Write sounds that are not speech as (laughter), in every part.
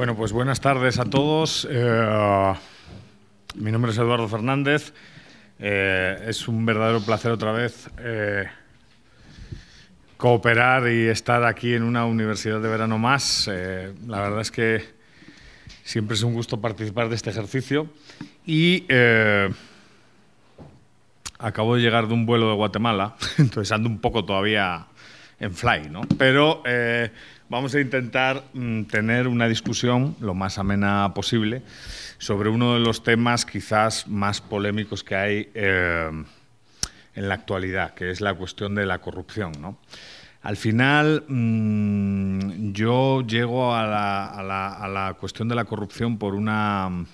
Bueno, pues buenas tardes a todos. Eh, mi nombre es Eduardo Fernández. Eh, es un verdadero placer otra vez eh, cooperar y estar aquí en una universidad de verano más. la verdad es que siempre es un gusto participar de este ejercicio. Y acabo de llegar de un vuelo de Guatemala, (laughs) entonces ando un poco todavía en fly, ¿no? Pero vamos a intentar mm, tener una discusión lo más amena posible sobre uno de los temas quizás más polémicos que hay eh, en la actualidad, que es la cuestión de la corrupción. Al final, mm, yo llego a la cuestión de la corrupción por una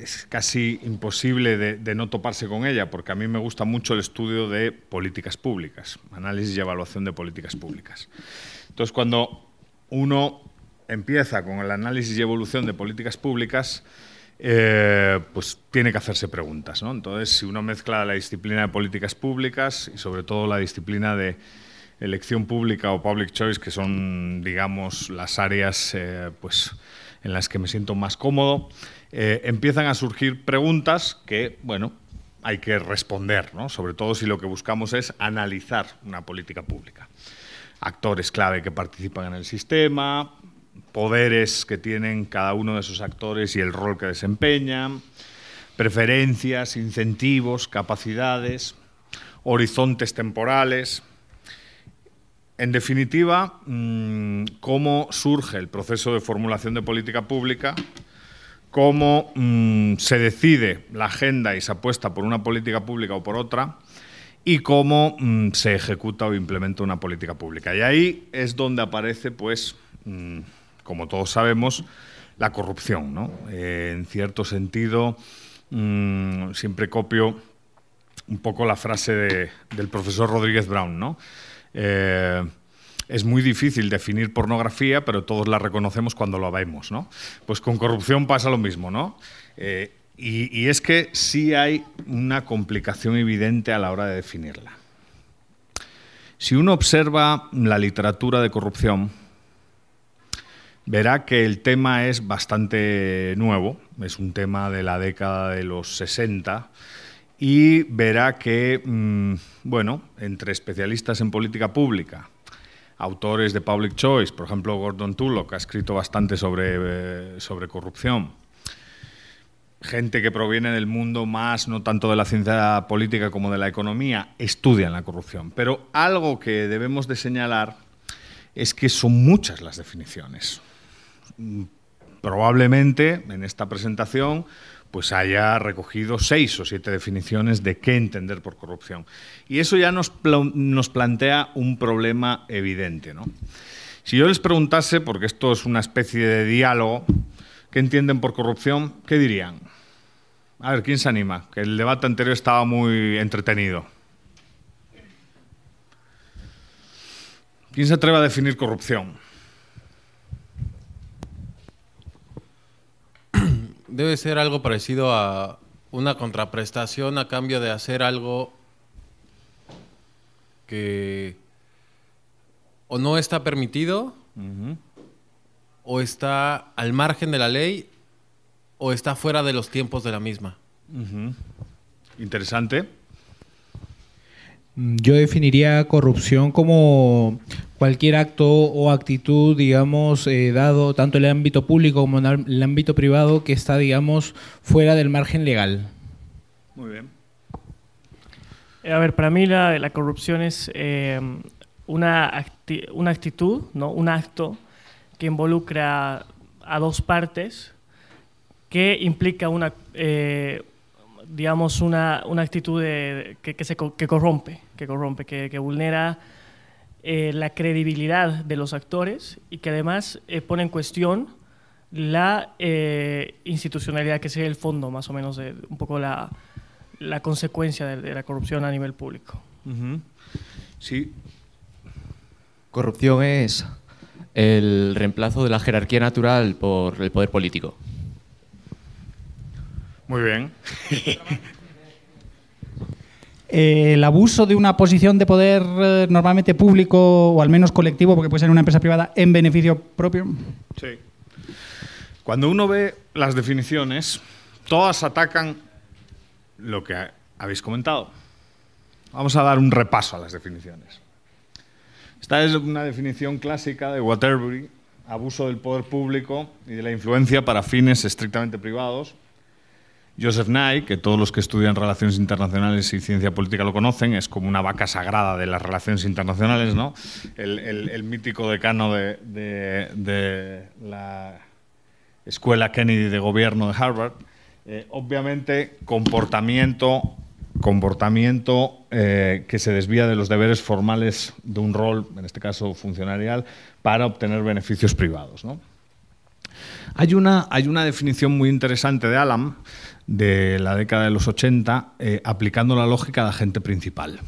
es casi imposible de, no toparse con ella, porque a mí me gusta mucho el estudio de políticas públicas, análisis y evaluación de políticas públicas. Entonces, cuando uno empieza con el análisis y evolución de políticas públicas, eh, pues tiene que hacerse preguntas. Entonces, si uno mezcla la disciplina de políticas públicas y sobre todo la disciplina de elección pública o public choice, que son, digamos, las áreas eh, pues, en las que me siento más cómodo, eh, empiezan a surgir preguntas que, bueno, hay que responder, ¿no? sobre todo si lo que buscamos es analizar una política pública. Actores clave que participan en el sistema, poderes que tienen cada uno de esos actores y el rol que desempeñan, preferencias, incentivos, capacidades, horizontes temporales, en definitiva, mm, cómo surge el proceso de formulación de política pública, cómo mm, se decide la agenda y se apuesta por una política pública o por otra, y cómo mm, se ejecuta o implementa una política pública. Y ahí es donde aparece, pues, como todos sabemos, la corrupción. Eh, en cierto sentido, siempre copio un poco la frase del profesor Rodríguez Brown, ¿no? Eh, es muy difícil definir pornografía, pero todos la reconocemos cuando la vemos, ¿no? Pues con corrupción pasa lo mismo, ¿no? Eh, y, es que sí hay una complicación evidente a la hora de definirla. Si uno observa la literatura de corrupción, verá que el tema es bastante nuevo, es un tema de la década de los 60 y verá que, mm, bueno, entre especialistas en política pública, autores de Public Choice, por ejemplo Gordon Tullock, que ha escrito bastante sobre, eh, sobre corrupción, gente que proviene del mundo más, no tanto de la ciencia política como de la economía, estudian la corrupción. Pero algo que debemos de señalar es que son muchas las definiciones. Mm, probablemente en esta presentación pues haya recogido seis o siete definiciones de qué entender por corrupción. Y eso ya nos, plantea un problema evidente. ¿no? Si yo les preguntase, porque esto es una especie de diálogo, ¿qué entienden por corrupción? ¿Qué dirían? A ver, ¿quién se anima? Que el debate anterior estaba muy entretenido. ¿Quién se atreve a definir corrupción? Debe ser algo parecido a una contraprestación a cambio de hacer algo que o no está permitido, o está al margen de la ley, o está fuera de los tiempos de la misma. Interesante. Yo definiría corrupción como cualquier acto o actitud, digamos, eh, dado tanto en el ámbito público como en el ámbito privado que está, digamos, fuera del margen legal. Muy bien. Eh, a ver, para mí la, corrupción es eh, una, una actitud, ¿no? un acto que involucra a dos partes, que implica una, digamos, una, una actitud que, se, que corrompe, que corrompe, que, vulnera eh, la credibilidad de los actores y que además eh, pone en cuestión la eh, institucionalidad, que sería el fondo más o menos de un poco la, la consecuencia de, la corrupción a nivel público. Sí. Corrupción es el reemplazo de la jerarquía natural por el poder político. Muy bien. (laughs) eh, el abuso de una posición de poder eh, normalmente público o al menos colectivo, porque puede ser una empresa privada, en beneficio propio? Sí. Cuando uno ve las definiciones, todas atacan lo que ha- habéis comentado. Vamos a dar un repaso a las definiciones. Esta es una definición clásica de Waterbury, abuso del poder público y de la influencia para fines estrictamente privados. Joseph Nye, que todos los que estudian relaciones internacionales y ciencia política lo conocen, es como una vaca sagrada de las relaciones internacionales, ¿no? El, mítico decano de, de- de la Escuela Kennedy de Gobierno de Harvard. Eh, obviamente, comportamiento, comportamiento eh, que se desvía de los deberes formales de un rol, en este caso funcionarial, para obtener beneficios privados. ¿no? Hay una, hay una definición muy interesante de Alam de la década de los 80, eh, aplicando la lógica de agente principal.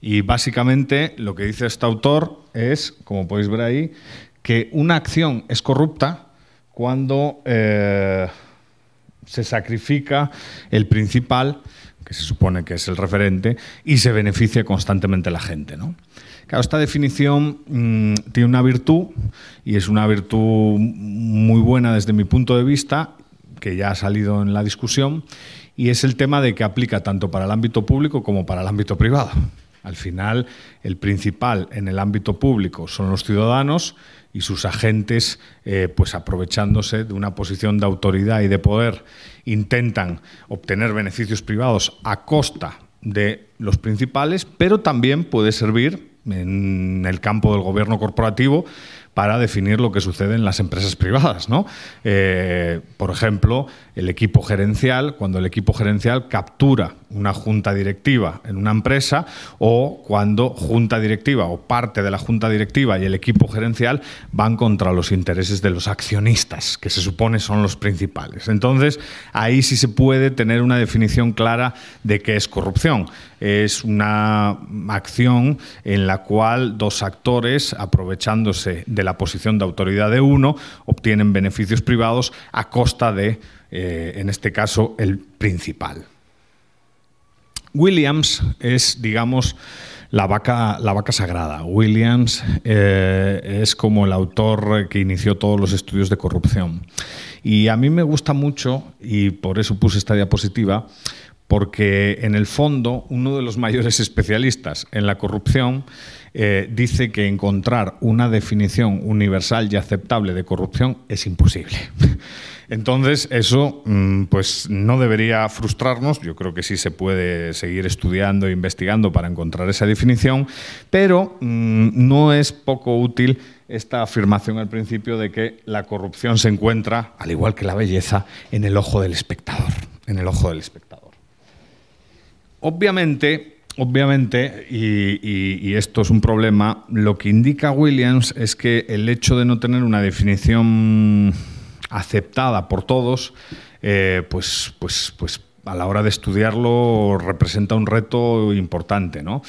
Y básicamente lo que dice este autor es, como podéis ver ahí, que una acción es corrupta cuando eh, se sacrifica el principal, que se supone que es el referente, y se beneficia constantemente la gente. ¿no? Esta definición mm, tiene una virtud, y es una virtud muy buena desde mi punto de vista, que ya ha salido en la discusión, y es el tema de que aplica tanto para el ámbito público como para el ámbito privado. Al final, el principal en el ámbito público son los ciudadanos y sus agentes, eh, pues aprovechándose de una posición de autoridad y de poder, intentan obtener beneficios privados a costa de los principales, pero también puede servir en el campo del gobierno corporativo para definir lo que sucede en las empresas privadas. ¿no? Eh, por ejemplo, el equipo gerencial, cuando el equipo gerencial captura una junta directiva en una empresa o cuando junta directiva o parte de la junta directiva y el equipo gerencial van contra los intereses de los accionistas, que se supone son los principales. Entonces, ahí sí se puede tener una definición clara de qué es corrupción. Es una acción en la cual dos actores, aprovechándose de la posición de autoridad de uno, obtienen beneficios privados a costa de, eh, en este caso, el principal. Williams es, digamos, la vaca, la vaca sagrada. Williams eh, es como el autor que inició todos los estudios de corrupción. Y a mí me gusta mucho, y por eso puse esta diapositiva, porque en el fondo uno de los mayores especialistas en la corrupción eh, dice que encontrar una definición universal y aceptable de corrupción es imposible. (laughs) Entonces, eso mm, pues no debería frustrarnos. Yo creo que sí se puede seguir estudiando e investigando para encontrar esa definición, pero mm, no es poco útil esta afirmación al principio de que la corrupción se encuentra, al igual que la belleza, en el ojo del espectador. En el ojo del espectador. Obviamente, obviamente, y, esto es un problema, lo que indica Williams es que el hecho de no tener una definición aceptada por todos, eh, pues, pues, pues a la hora de estudiarlo representa un reto importante, ¿no?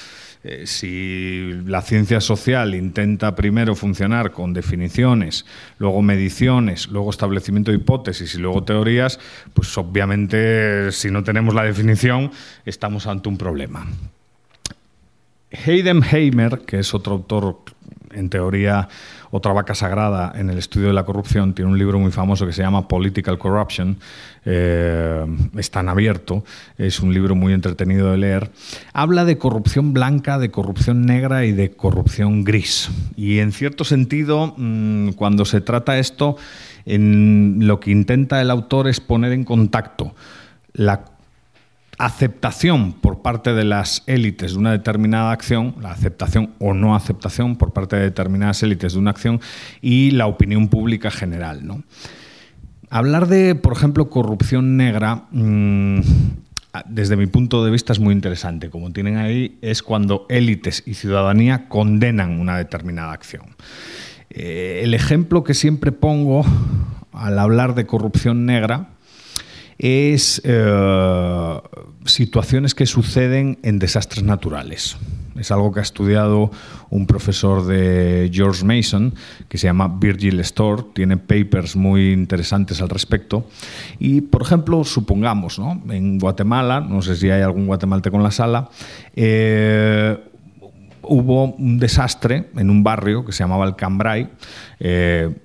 Eh, si la ciencia social intenta primero funcionar con definiciones, luego mediciones, luego establecimiento de hipótesis y luego teorías, pues obviamente si no tenemos la definición estamos ante un problema. Heidenheimer, que es otro autor, en teoría, otra vaca sagrada en el estudio de la corrupción, tiene un libro muy famoso que se llama Political Corruption. eh, está en abierto, es un libro muy entretenido de leer. Habla de corrupción blanca, de corrupción negra y de corrupción gris. Y en cierto sentido, mm, cuando se trata esto, lo que intenta el autor es poner en contacto la aceptación por parte de las élites de una determinada acción, la aceptación o no aceptación por parte de determinadas élites de una acción y la opinión pública general. ¿no? Hablar de, por ejemplo, corrupción negra, mm, desde mi punto de vista es muy interesante. Como tienen ahí, es cuando élites y ciudadanía condenan una determinada acción. Eh, el ejemplo que siempre pongo al hablar de corrupción negra es eh, situaciones que suceden en desastres naturales. Es algo que ha estudiado un profesor de George Mason, que se llama Virgil Store, tiene papers muy interesantes al respecto. Y, por ejemplo, supongamos, ¿no? en Guatemala, no sé si hay algún guatemalteco en la sala, eh, hubo un desastre en un barrio que se llamaba el Cambrai, eh,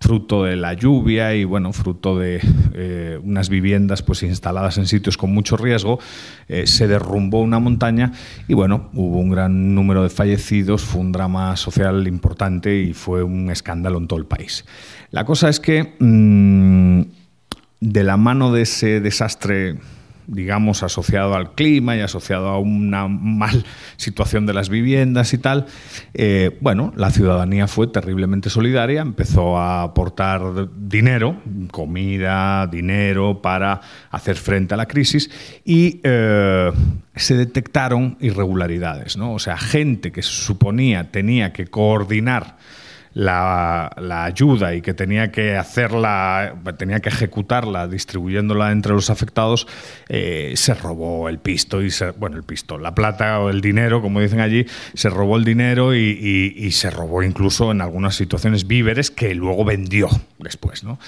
fruto de la lluvia y bueno, fruto de eh, unas viviendas pues instaladas en sitios con mucho riesgo, eh, se derrumbó una montaña y bueno, hubo un gran número de fallecidos, fue un drama social importante y fue un escándalo en todo el país. La cosa es que mm, de la mano de ese desastre digamos, asociado al clima y asociado a una mal (laughs) situación de las viviendas y tal, eh, bueno, la ciudadanía fue terriblemente solidaria, empezó a aportar dinero, comida, dinero, para hacer frente a la crisis y eh, se detectaron irregularidades, ¿no? O sea, gente que se suponía tenía que coordinar la, ayuda y que tenía que hacerla, tenía que ejecutarla distribuyéndola entre los afectados, eh, se robó el pisto y se, bueno, el pisto, la plata o el dinero, como dicen allí, se robó el dinero y, y, se robó incluso en algunas situaciones víveres que luego vendió después, ¿no?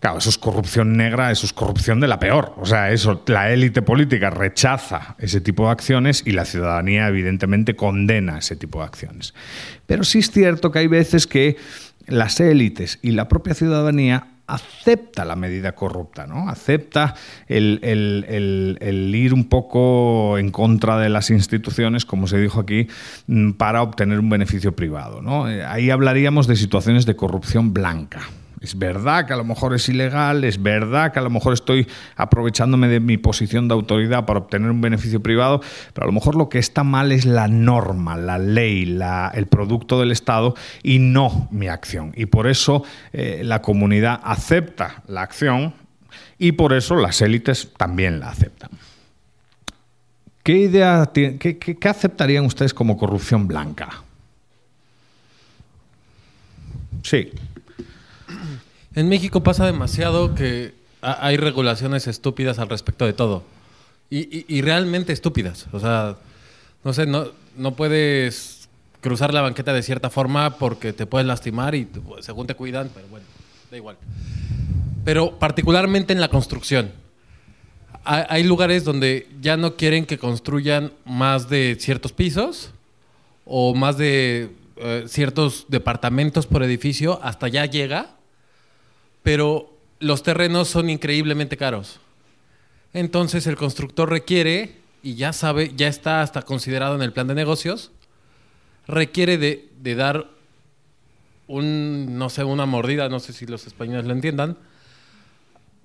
Claro, eso es corrupción negra, eso es corrupción de la peor. O sea, eso, la élite política rechaza ese tipo de acciones y la ciudadanía evidentemente condena ese tipo de acciones. Pero sí es cierto que hay veces que las élites y la propia ciudadanía acepta la medida corrupta, ¿no? acepta el, ir un poco en contra de las instituciones, como se dijo aquí, mm, para obtener un beneficio privado. ¿no? Ahí hablaríamos de situaciones de corrupción blanca. Es verdad que a lo mejor es ilegal, es verdad que a lo mejor estoy aprovechándome de mi posición de autoridad para obtener un beneficio privado, pero a lo mejor lo que está mal es la norma, la ley, el producto del Estado y no mi acción. Y por eso eh, la comunidad acepta la acción y por eso las élites también la aceptan. ¿Qué idea, qué aceptarían ustedes como corrupción blanca? Sí. En México pasa demasiado que hay regulaciones estúpidas al respecto de todo. Y, y, y, realmente estúpidas. O sea, no sé, no, no puedes cruzar la banqueta de cierta forma porque te puedes lastimar y según te cuidan, pero bueno, da igual. Pero particularmente en la construcción. Hay, hay lugares donde ya no quieren que construyan más de ciertos pisos o más de eh, ciertos departamentos por edificio, hasta ya llega pero los terrenos son increíblemente caros. Entonces el constructor requiere, y ya sabe, ya está hasta considerado en el plan de negocios, requiere de, de dar un, no sé, una mordida, no sé si los españoles lo entiendan,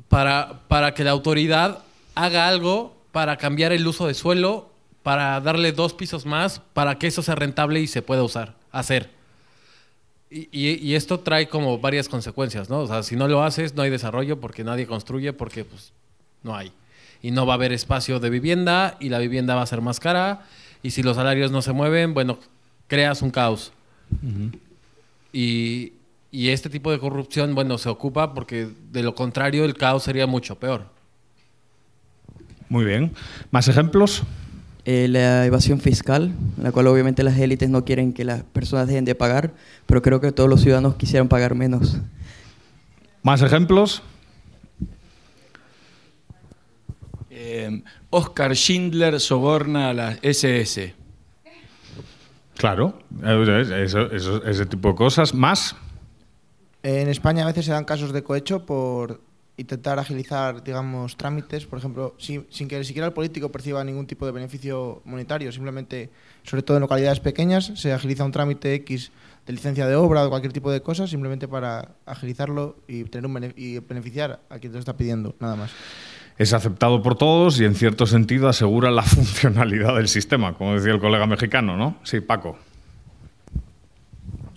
para, para que la autoridad haga algo para cambiar el uso de suelo, para darle dos pisos más, para que eso sea rentable y se pueda usar, hacer. Y, y, esto trae como varias consecuencias, ¿no? O sea, si no lo haces, no hay desarrollo porque nadie construye, porque pues no hay. Y no va a haber espacio de vivienda y la vivienda va a ser más cara. Y si los salarios no se mueven, bueno, creas un caos. Uh -huh. y, y este tipo de corrupción, bueno, se ocupa porque de lo contrario el caos sería mucho peor. Muy bien. ¿Más ejemplos? Eh, la evasión fiscal, en la cual obviamente las élites no quieren que las personas dejen de pagar, pero creo que todos los ciudadanos quisieran pagar menos. ¿Más ejemplos? Eh, Oscar Schindler soborna a la SS. Claro, eso, eso, ese tipo de cosas. ¿Más? En España a veces se dan casos de cohecho por intentar agilizar, digamos, trámites, por ejemplo, sin, sin, que ni siquiera el político perciba ningún tipo de beneficio monetario, simplemente, sobre todo en localidades pequeñas, se agiliza un trámite X de licencia de obra o cualquier tipo de cosa, simplemente para agilizarlo y, tener un y beneficiar a quien te lo está pidiendo, nada más. Es aceptado por todos y en cierto sentido asegura la (laughs) funcionalidad del sistema, como decía el colega mexicano, ¿no? Sí, Paco.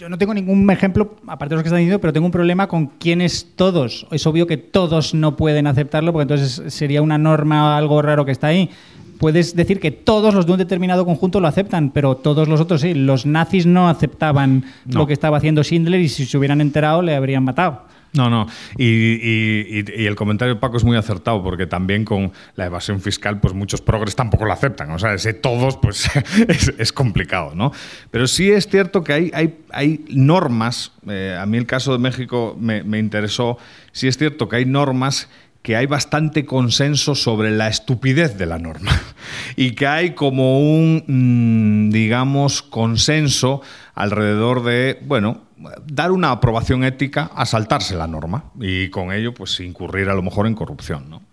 Yo no tengo ningún ejemplo, aparte de los que están diciendo, pero tengo un problema con quiénes todos. Es obvio que todos no pueden aceptarlo, porque entonces sería una norma algo raro que está ahí. Puedes decir que todos los de un determinado conjunto lo aceptan, pero todos los otros sí. Los nazis no aceptaban no. lo que estaba haciendo Schindler y si se hubieran enterado le habrían matado. No, no. Y, el comentario de Paco es muy acertado porque también con la evasión fiscal, pues muchos progres tampoco lo aceptan. O sea, ese todos, pues (laughs) es, es complicado, ¿no? Pero sí es cierto que hay, hay, hay normas. eh, a mí el caso de México me, me interesó. Sí es cierto que hay normas que hay bastante consenso sobre la estupidez de la norma (laughs) y que hay como un, mm, digamos, consenso alrededor de, bueno, dar una aprobación ética a saltarse la norma y con ello pues incurrir a lo mejor en corrupción, ¿no?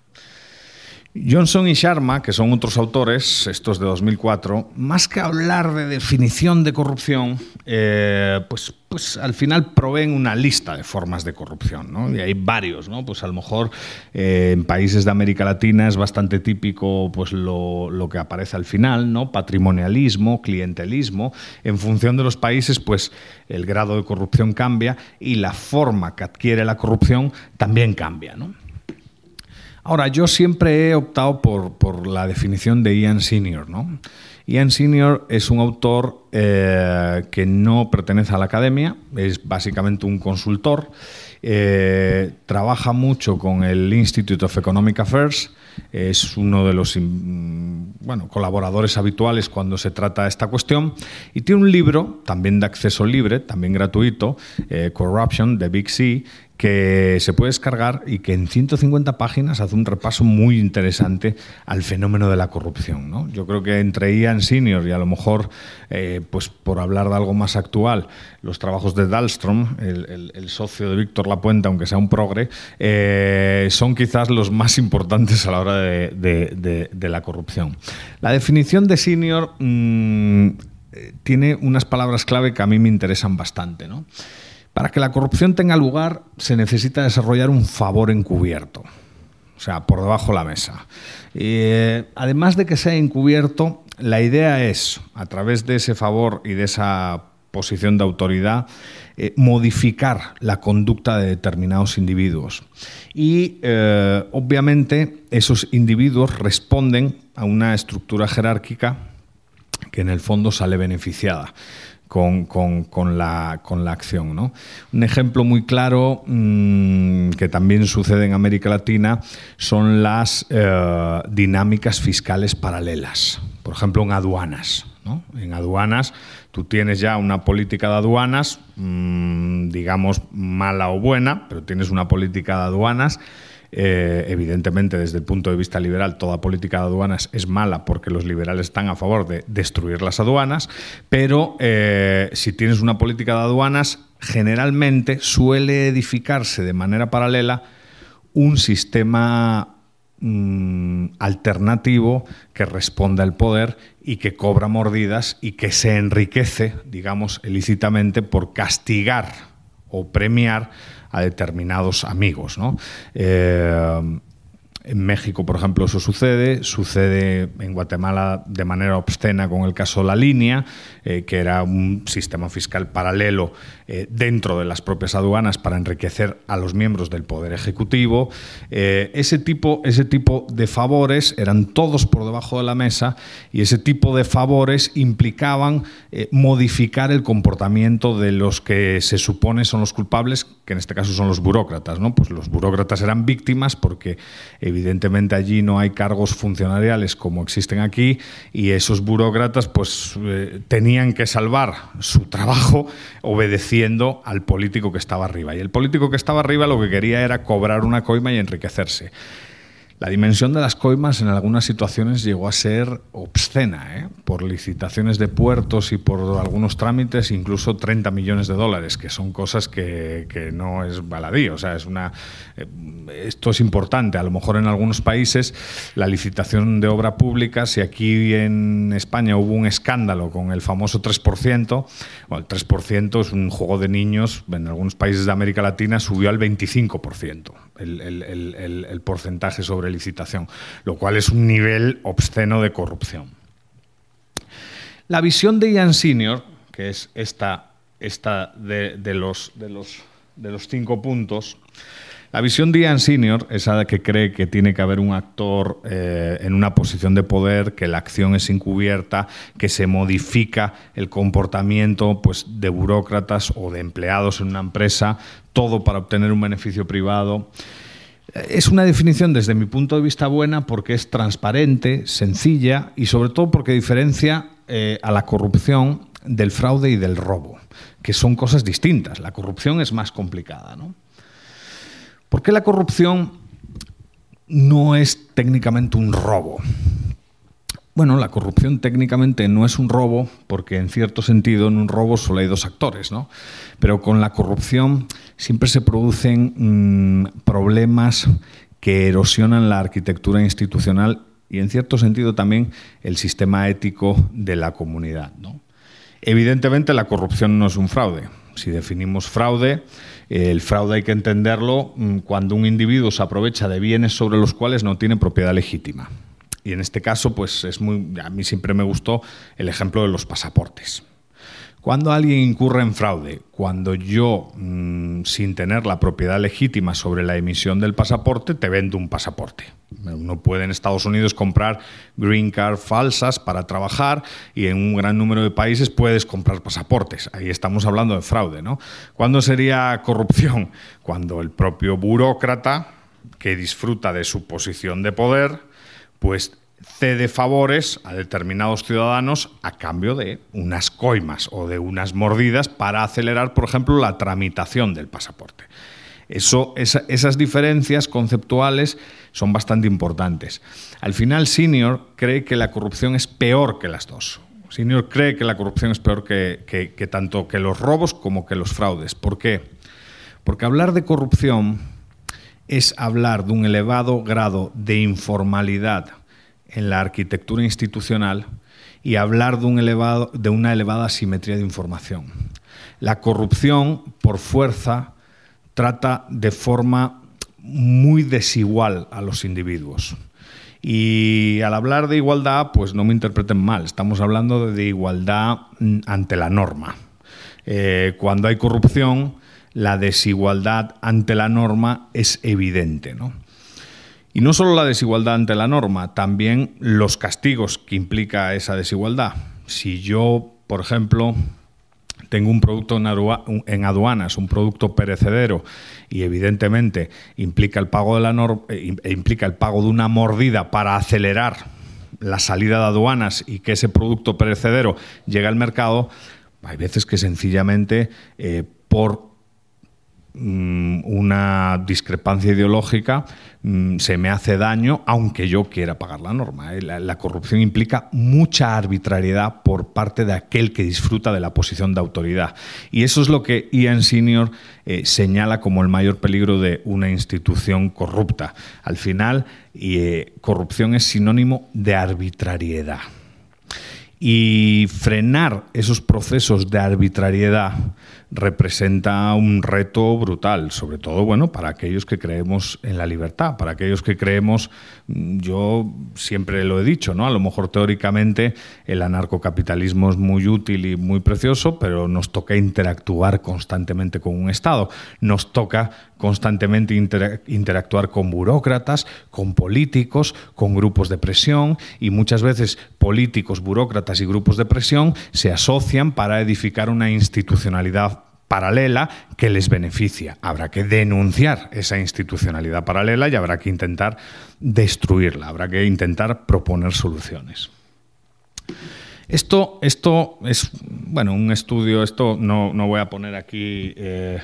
Johnson y Sharma, que son otros autores, estos de 2004, más que hablar de definición de corrupción, eh, pues, pues al final proveen una lista de formas de corrupción, ¿no? Y hay varios, ¿no? Pues a lo mejor eh, en países de América Latina es bastante típico pues lo, lo que aparece al final, ¿no? Patrimonialismo, clientelismo. En función de los países, pues el grado de corrupción cambia y la forma que adquiere la corrupción también cambia, ¿no? Ahora, yo siempre he optado por, por la definición de Ian Senior. ¿no? Ian Senior es un autor eh, que no pertenece a la academia, es básicamente un consultor, eh, trabaja mucho con el Institute of Economic Affairs, es uno de los bueno, colaboradores habituales cuando se trata esta cuestión y tiene un libro, también de acceso libre, también gratuito, eh, Corruption, de Big C, que se puede descargar y que en 150 páginas hace un repaso muy interesante al fenómeno de la corrupción. Yo creo que entre Ian Senior y a lo mejor, eh, pues por hablar de algo más actual, los trabajos de Dahlstrom, el, socio de Víctor Lapuente, aunque sea un progre, eh, son quizás los más importantes a la hora de la corrupción. La definición de Senior mm, eh, tiene unas palabras clave que a mí me interesan bastante. ¿no? Para que la corrupción tenga lugar se necesita desarrollar un favor encubierto, o sea, por debajo de la mesa. Eh, además de que sea encubierto, la idea es, a través de ese favor y de esa posición de autoridad, eh, modificar la conducta de determinados individuos. Y eh, obviamente esos individuos responden a una estructura jerárquica que en el fondo sale beneficiada con, con- la, con la acción. ¿no? Un ejemplo muy claro mm, que también sucede en América Latina son las eh, dinámicas fiscales paralelas. Por ejemplo, en aduanas. ¿no? En aduanas tú tienes ya una política de aduanas, mm, digamos mala o buena, pero tienes una política de aduanas eh, evidentemente, desde el punto de vista liberal, toda política de aduanas es mala porque los liberales están a favor de destruir las aduanas, pero eh, si tienes una política de aduanas, generalmente suele edificarse de manera paralela un sistema mm, alternativo que responda al poder y que cobra mordidas y que se enriquece, digamos, ilícitamente por castigar o premiar a determinados amigos. ¿no? Eh, en México, por ejemplo, eso sucede. Sucede en Guatemala de manera obscena con el caso La Línea, eh, que era un sistema fiscal paralelo eh, dentro de las propias aduanas para enriquecer a los miembros del Poder Ejecutivo. Eh, ese, tipo, ese tipo de favores eran todos por debajo de la mesa y ese tipo de favores implicaban modificar el comportamiento de los que se supone son los culpables, que en este caso son los burócratas. Pues los burócratas eran víctimas porque evidentemente allí no hay cargos funcionariales como existen aquí y esos burócratas pues eh, tenían que salvar su trabajo obedeciendo al político que estaba arriba. Y el político que estaba arriba lo que quería era cobrar una coima y enriquecerse. La dimensión de las coimas en algunas situaciones llegó a ser obscena, ¿eh? por licitaciones de puertos y por algunos trámites, incluso 30 millones de dólares, que son cosas que, que no es baladí. O sea, es una, eh, esto es importante. A lo mejor en algunos países la licitación de obra pública, si aquí en España hubo un escándalo con el famoso 3%, bueno, el 3% es un juego de niños, en algunos países de América Latina subió al 25% el, el- el- porcentaje sobre licitación, lo cual es un nivel obsceno de corrupción. La visión de Ian Senior, que es esta, esta de, de los, de, los, de los cinco puntos, la visión de Ian Senior es la que cree que tiene que haber un actor eh, en una posición de poder, que la acción es encubierta, que se modifica el comportamiento pues, de burócratas o de empleados en una empresa, todo para obtener un beneficio privado. Es una definición desde mi punto de vista buena porque es transparente, sencilla y sobre todo porque diferencia eh, a la corrupción del fraude y del robo, que son cosas distintas. La corrupción es más complicada. ¿no? ¿Por qué la corrupción no es técnicamente un robo? Bueno, la corrupción técnicamente no es un robo porque en cierto sentido en un robo solo hay dos actores, ¿no? Pero con la corrupción siempre se producen mm, problemas que erosionan la arquitectura institucional y en cierto sentido también el sistema ético de la comunidad. Evidentemente la corrupción no es un fraude. Si definimos fraude, el fraude hay que entenderlo mm, cuando un individuo se aprovecha de bienes sobre los cuales no tiene propiedad legítima. Y en este caso, pues es muy, a mí siempre me gustó el ejemplo de los pasaportes. Cuando alguien incurre en fraude, cuando yo, mm, sin tener la propiedad legítima sobre la emisión del pasaporte, te vendo un pasaporte. Uno puede en Estados Unidos comprar green card falsas para trabajar y en un gran número de países puedes comprar pasaportes. Ahí estamos hablando de fraude, ¿no? ¿Cuándo sería corrupción? (laughs) Cuando el propio burócrata, que disfruta de su posición de poder, pues cede favores a determinados ciudadanos a cambio de unas coimas o de unas mordidas para acelerar, por ejemplo, la tramitación del pasaporte. Eso, esas diferencias conceptuales son bastante importantes. Al final, Senior cree que la corrupción es peor que las dos. Senior cree que la corrupción es peor que, que tanto que los robos como que los fraudes. ¿Por qué? Porque hablar de corrupción es hablar de un elevado grado de informalidad en la arquitectura institucional y hablar de, una elevada asimetría de información. La corrupción, por fuerza, trata de forma muy desigual a los individuos. Y al hablar de igualdad, pues no me interpreten mal, estamos hablando de igualdad mm, ante la norma. Eh, cuando hay corrupción, la desigualdad ante la norma es evidente. ¿no? Y no solo la desigualdad ante la norma, también los castigos que implica esa desigualdad. Si yo, por ejemplo, tengo un producto en aduanas, un producto perecedero, y evidentemente implica el pago de, la eh, implica el pago de una mordida para acelerar la salida de aduanas y que ese producto perecedero llegue al mercado, hay veces que sencillamente eh, por una discrepancia ideológica mm, se me hace daño aunque yo quiera pagar la norma. ¿eh? La, corrupción implica mucha arbitrariedad por parte de aquel que disfruta de la posición de autoridad. Y eso es lo que Ian Senior eh, señala como el mayor peligro de una institución corrupta. Al final, eh, corrupción es sinónimo de arbitrariedad. Y frenar esos procesos de arbitrariedad representa un reto brutal, sobre todo bueno, para aquellos que creemos en la libertad, para aquellos que creemos, mm, yo siempre lo he dicho, ¿no? A lo mejor teóricamente el anarcocapitalismo es muy útil y muy precioso, pero nos toca interactuar constantemente con un Estado, nos toca constantemente interactuar con burócratas, con políticos, con grupos de presión y muchas veces políticos, burócratas y grupos de presión se asocian para edificar una institucionalidad paralela que les beneficia. Habrá que denunciar esa institucionalidad paralela y habrá que intentar destruirla, habrá que intentar proponer soluciones. Esto, esto es, bueno, un estudio, esto no, voy a poner aquí eh,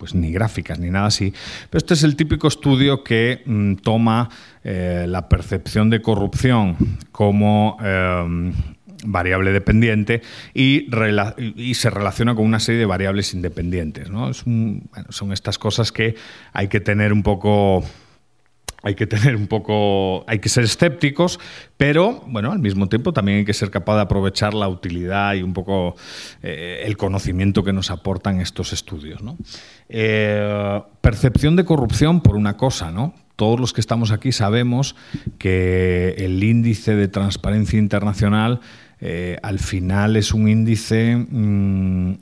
pues ni gráficas ni nada así, pero este es el típico estudio que mm, toma eh, la percepción de corrupción como eh, variable dependiente y, se relaciona con una serie de variables independientes. ¿no? son estas cosas que hay que tener un poco hay que tener un poco, hay que ser escépticos, pero bueno, al mismo tiempo también hay que ser capaz de aprovechar la utilidad y un poco eh, el conocimiento que nos aportan estos estudios. Eh, percepción de corrupción por una cosa, ¿no? Todos los que estamos aquí sabemos que el índice de transparencia internacional eh, al final es un índice mm,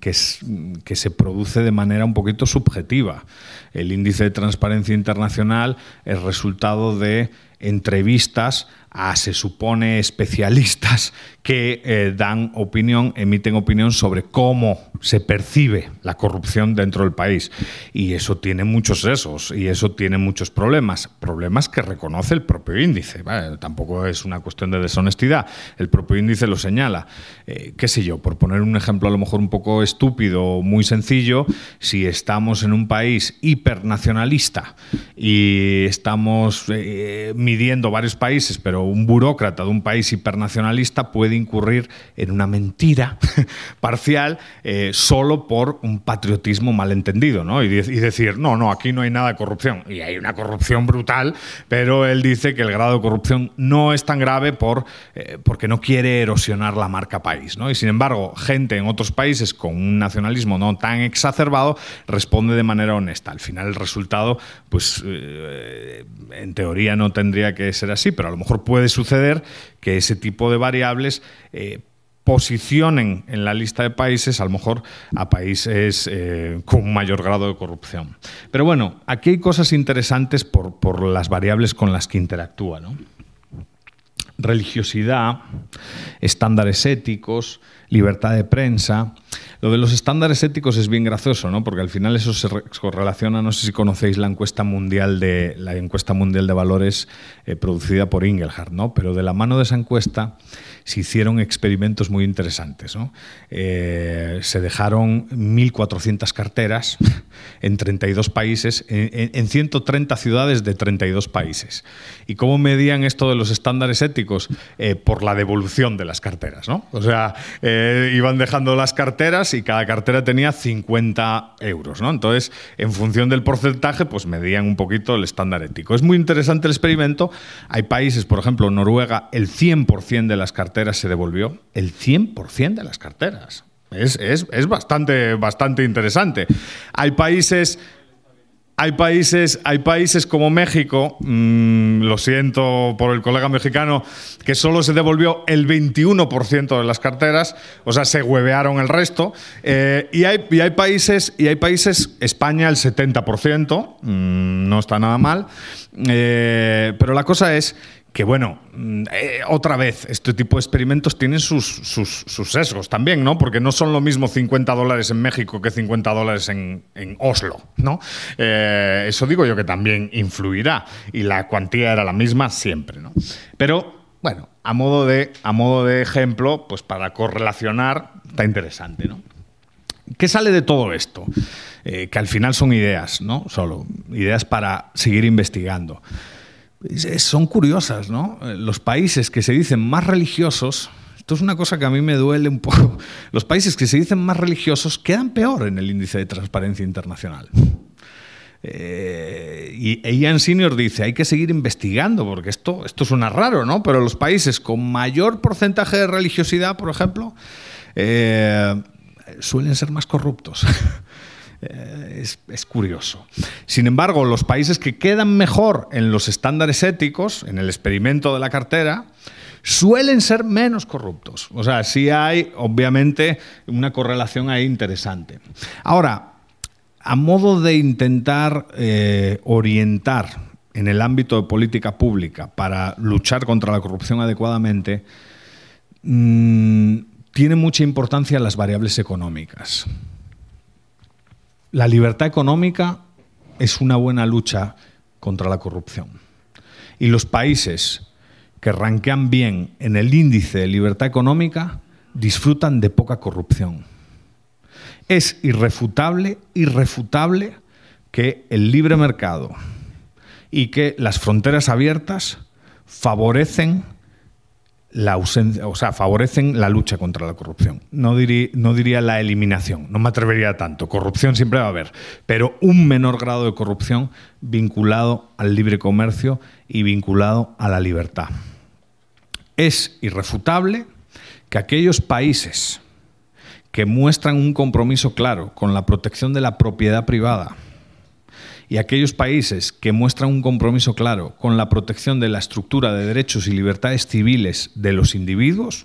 que, es- que se produce de manera un poquito subjetiva. El índice de transparencia internacional es resultado de entrevistas a, se supone, especialistas que eh, dan opinión, emiten opinión sobre cómo se percibe la corrupción dentro del país. Y eso tiene muchos sesgos y eso tiene muchos problemas. Problemas que reconoce el propio índice. Tampoco es una cuestión de deshonestidad. El propio índice lo señala. Eh, ¿Qué sé yo? Por poner un ejemplo a lo mejor un poco estúpido muy sencillo, si estamos en un país hipernacionalista y estamos eh, midiendo varios países, pero un burócrata de un país hipernacionalista puede incurrir en una mentira (laughs) parcial eh, solo por un patriotismo malentendido, ¿no? Y, y decir, no, no, aquí no hay nada de corrupción. Y hay una corrupción brutal, pero él dice que el grado de corrupción no es tan grave por, eh, porque no quiere erosionar la marca país, ¿no? Y sin embargo, gente en otros países con un nacionalismo no tan exacerbado responde de manera honesta. Al final el resultado, pues eh, en teoría no tendría que ser así, pero a lo mejor puede suceder que ese tipo de variables eh, posicionen en la lista de países, a lo mejor a países eh, con mayor grado de corrupción. Pero bueno, aquí hay cosas interesantes por, por las variables con las que interactúa. ¿no? Religiosidad, estándares éticos, libertad de prensa. Lo de los estándares éticos es bien gracioso, ¿no? Porque al final eso se re- correlaciona, no sé si conocéis la encuesta mundial de la encuesta mundial de valores eh, producida por Ingelhard, ¿no? Pero de la mano de esa encuesta se hicieron experimentos muy interesantes, ¿no? Eh, se dejaron 1.400 carteras (laughs) en 32 países, en, en- en 130 ciudades de 32 países. ¿Y cómo medían esto de los estándares éticos? Eh, por la devolución de las carteras, ¿no? O sea, iban dejando las carteras y cada cartera tenía 50 euros, ¿no? Entonces, en función del porcentaje, pues medían un poquito el estándar ético. Es muy interesante el experimento. Hay países, por ejemplo, Noruega, el 100% de las carteras se devolvió. El 100% de las carteras. Es, es- es bastante, bastante interesante. Hay países hay países, hay países como México, mm, lo siento por el colega mexicano, que solo se devolvió el 21% de las carteras, o sea, se huevearon el resto. Eh, y, hay, y hay países, y hay países, España el 70%, mm, no está nada mal. Eh, pero la cosa es que bueno, mm, eh, otra vez, este tipo de experimentos tienen sus, sus- sesgos también, ¿no? Porque no son lo mismo 50 dólares en México que 50 dólares en, en Oslo, ¿no? Eh, eso digo yo que también influirá y la cuantía era la misma siempre, ¿no? Pero bueno, a modo de, a modo de ejemplo, pues para correlacionar, está interesante, ¿no? ¿Qué sale de todo esto? Eh, que al final son ideas, ¿no? Solo ideas para seguir investigando. Son curiosas, ¿no? Eh, Los países que se dicen más religiosos, esto es una cosa que a mí me duele un poco, (laughs) los países que se dicen más religiosos quedan peor en el índice de transparencia internacional. Eh, y e Ian Senior dice, hay que seguir investigando, porque esto, esto suena raro, ¿no? Pero los países con mayor porcentaje de religiosidad, por ejemplo, eh, suelen ser más corruptos. (laughs) Eh, es, es curioso. Sin embargo, los países que quedan mejor en los estándares éticos, en el experimento de la cartera, suelen ser menos corruptos. O sea, sí hay, obviamente, una correlación ahí interesante. Ahora, a modo de intentar eh, orientar en el ámbito de política pública para luchar contra la corrupción adecuadamente, mm, tiene mucha importancia las variables económicas. La libertad económica es una buena lucha contra la corrupción. Y los países que ranquean bien en el índice de libertad económica disfrutan de poca corrupción. Es irrefutable, irrefutable que el libre mercado y que las fronteras abiertas favorecen la ausencia, o sea, favorecen la lucha contra la corrupción. No, dirí- no diría la eliminación, no me atrevería tanto. Corrupción siempre va a haber, pero un menor grado de corrupción vinculado al libre comercio y vinculado a la libertad. Es irrefutable que aquellos países que muestran un compromiso claro con la protección de la propiedad privada y aquellos países que muestran un compromiso claro con la protección de la estructura de derechos y libertades civiles de los individuos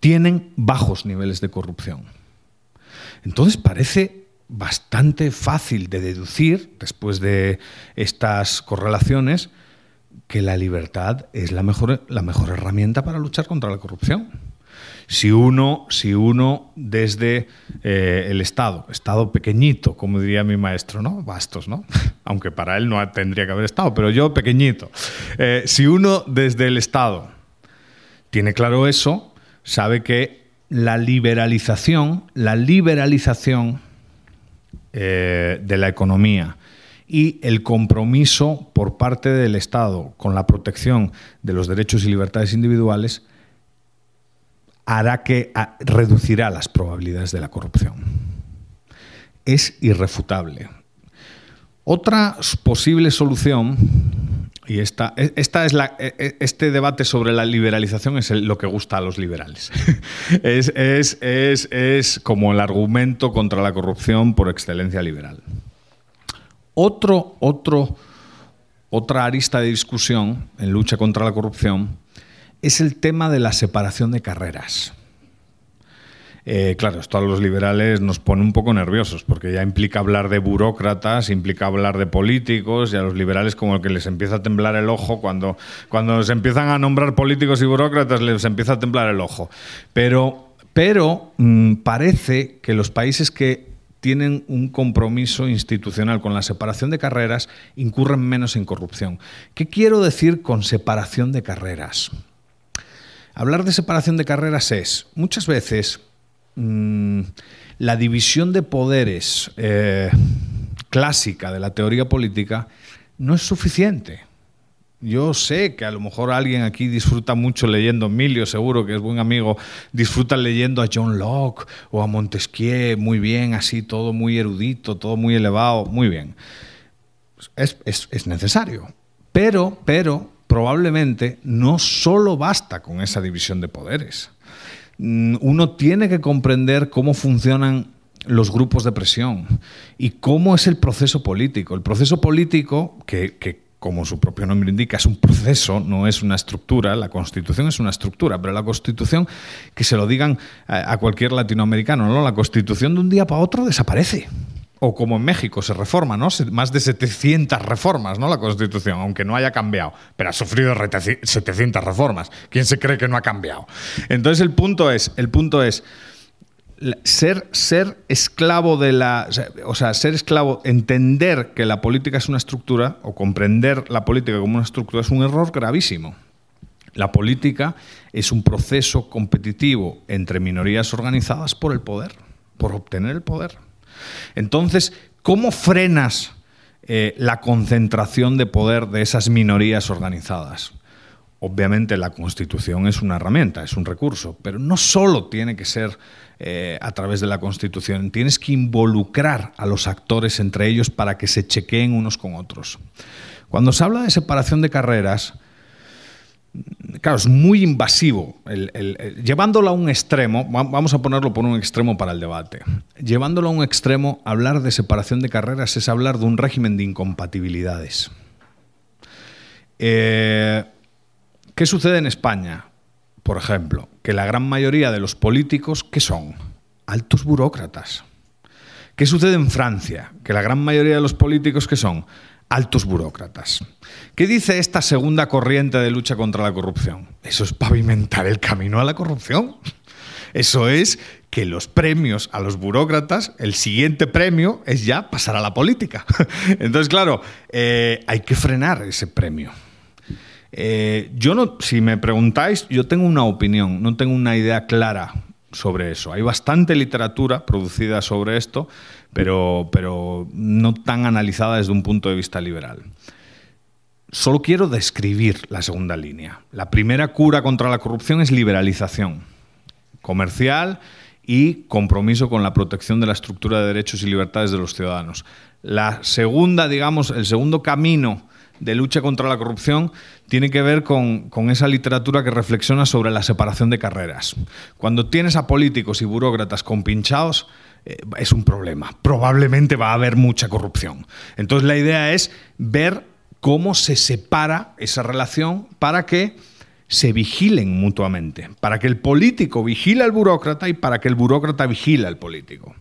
tienen bajos niveles de corrupción. Entonces parece bastante fácil de deducir, después de estas correlaciones, que la libertad es la mejor, la mejor herramienta para luchar contra la corrupción. Si uno, si uno desde eh, el Estado, Estado pequeñito, como diría mi maestro, ¿no? Bastos, ¿no? (laughs) Aunque para él no tendría que haber Estado, pero yo pequeñito. Eh, si uno desde el Estado tiene claro eso, sabe que la liberalización, la liberalización eh, de la economía y el compromiso por parte del Estado con la protección de los derechos y libertades individuales hará que reducirá las probabilidades de la corrupción. Es irrefutable. Otra posible solución, y esta, e, esta es e, e, este debate sobre la liberalización es lo que gusta a los liberales. (laughs) es, es, es, es como el argumento contra la corrupción por excelencia liberal. Otro, otro, otra arista de discusión en lucha contra la corrupción es el tema de la separación de carreras. Eh, claro, esto a los liberales nos pone un poco nerviosos, porque ya implica hablar de burócratas, implica hablar de políticos, y a los liberales como que les empieza a temblar el ojo cuando, cuando se empiezan a nombrar políticos y burócratas, les empieza a temblar el ojo. Pero, pero mm, parece que los países que tienen un compromiso institucional con la separación de carreras incurren menos en corrupción. ¿Qué quiero decir con separación de carreras? Hablar de separación de carreras es, muchas veces, mm, la división de poderes eh, clásica de la teoría política no es suficiente. Yo sé que a lo mejor alguien aquí disfruta mucho leyendo, Emilio seguro que es buen amigo, disfruta leyendo a John Locke o a Montesquieu, muy bien, así, todo muy erudito, todo muy elevado, muy bien. Es, es necesario. Pero, pero, probablemente no solo basta con esa división de poderes. Mm, uno tiene que comprender cómo funcionan los grupos de presión y cómo es el proceso político. El proceso político, que, como su propio nombre indica, es un proceso, no es una estructura. La Constitución es una estructura, pero la Constitución, que se lo digan a cualquier latinoamericano, ¿no? la Constitución de un día para otro desaparece o como en México se reforma, ¿no? Más de 700 reformas, ¿no? La Constitución, aunque no haya cambiado, pero ha sufrido 700 reformas. ¿Quién se cree que no ha cambiado? Entonces el punto es, el punto es ser, ser esclavo de la, o sea, ser esclavo, entender que la política es una estructura o comprender la política como una estructura es un error gravísimo. La política es un proceso competitivo entre minorías organizadas por el poder, por obtener el poder. Entonces, ¿cómo frenas eh, la concentración de poder de esas minorías organizadas? Obviamente la Constitución es una herramienta, es un recurso, pero no solo tiene que ser eh, a través de la Constitución, tienes que involucrar a los actores entre ellos para que se chequeen unos con otros. Cuando se habla de separación de carreras, claro, es muy invasivo. llevándolo a un extremo, vamos a ponerlo por un extremo para el debate. Llevándolo a un extremo, hablar de separación de carreras es hablar de un régimen de incompatibilidades. Eh, ¿Qué sucede en España? Por ejemplo, que la gran mayoría de los políticos, ¿qué son? Altos burócratas. ¿Qué sucede en Francia? Que la gran mayoría de los políticos, ¿qué son? Altos burócratas. ¿Qué dice esta segunda corriente de lucha contra la corrupción? Eso es pavimentar el camino a la corrupción. Eso es que los premios a los burócratas, el siguiente premio es ya pasar a la política. (laughs) Entonces, claro, eh, hay que frenar ese premio. Eh, yo no, si me preguntáis, yo tengo una opinión, no tengo una idea clara sobre eso. Hay bastante literatura producida sobre esto, pero, pero no tan analizada desde un punto de vista liberal. Solo quiero describir la segunda línea. La primera cura contra la corrupción es liberalización comercial y compromiso con la protección de la estructura de derechos y libertades de los ciudadanos. La segunda, digamos, el segundo camino de lucha contra la corrupción tiene que ver con, esa literatura que reflexiona sobre la separación de carreras. Cuando tienes a políticos y burócratas compinchados, eh, es un problema. Probablemente va a haber mucha corrupción. Entonces la idea es ver cómo se separa esa relación para que se vigilen mutuamente, para que el político vigile al burócrata y para que el burócrata vigile al político.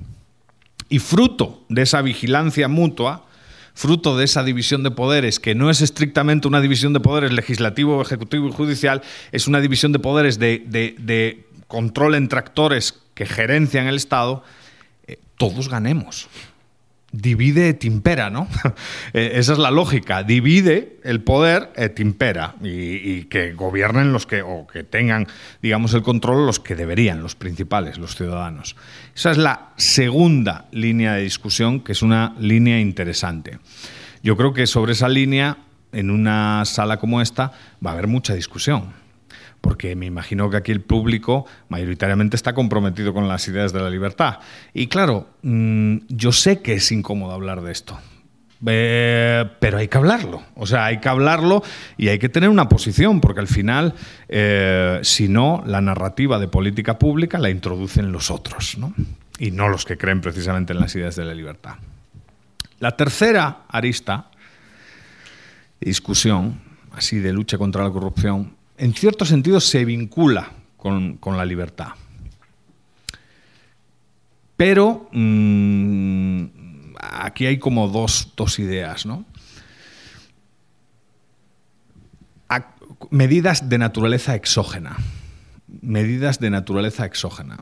Y fruto de esa vigilancia mutua, fruto de esa división de poderes, que no es estrictamente una división de poderes legislativo, ejecutivo y judicial, es una división de poderes de, de- control entre actores que gerencian el Estado, todos ganemos. Divide et impera, ¿no? (laughs) Eh, Esa es la lógica. Divide el poder et impera. Y, y que gobiernen los que, o que tengan, digamos, el control los que deberían, los principales, los ciudadanos. Esa es la segunda línea de discusión, que es una línea interesante. Yo creo que sobre esa línea, en una sala como esta, va a haber mucha discusión porque me imagino que aquí el público mayoritariamente está comprometido con las ideas de la libertad. Y claro, mm, yo sé que es incómodo hablar de esto. Eh, pero hay que hablarlo, o sea, hay que hablarlo y hay que tener una posición, porque al final, eh, si no, la narrativa de política pública la introducen los otros, ¿no? y no los que creen precisamente en las ideas de la libertad. La tercera arista de discusión, así de lucha contra la corrupción, en cierto sentido se vincula con, con la libertad. Pero mm, aquí hay como dos, dos ideas, ¿no? Medidas de naturaleza exógena. Medidas de naturaleza exógena.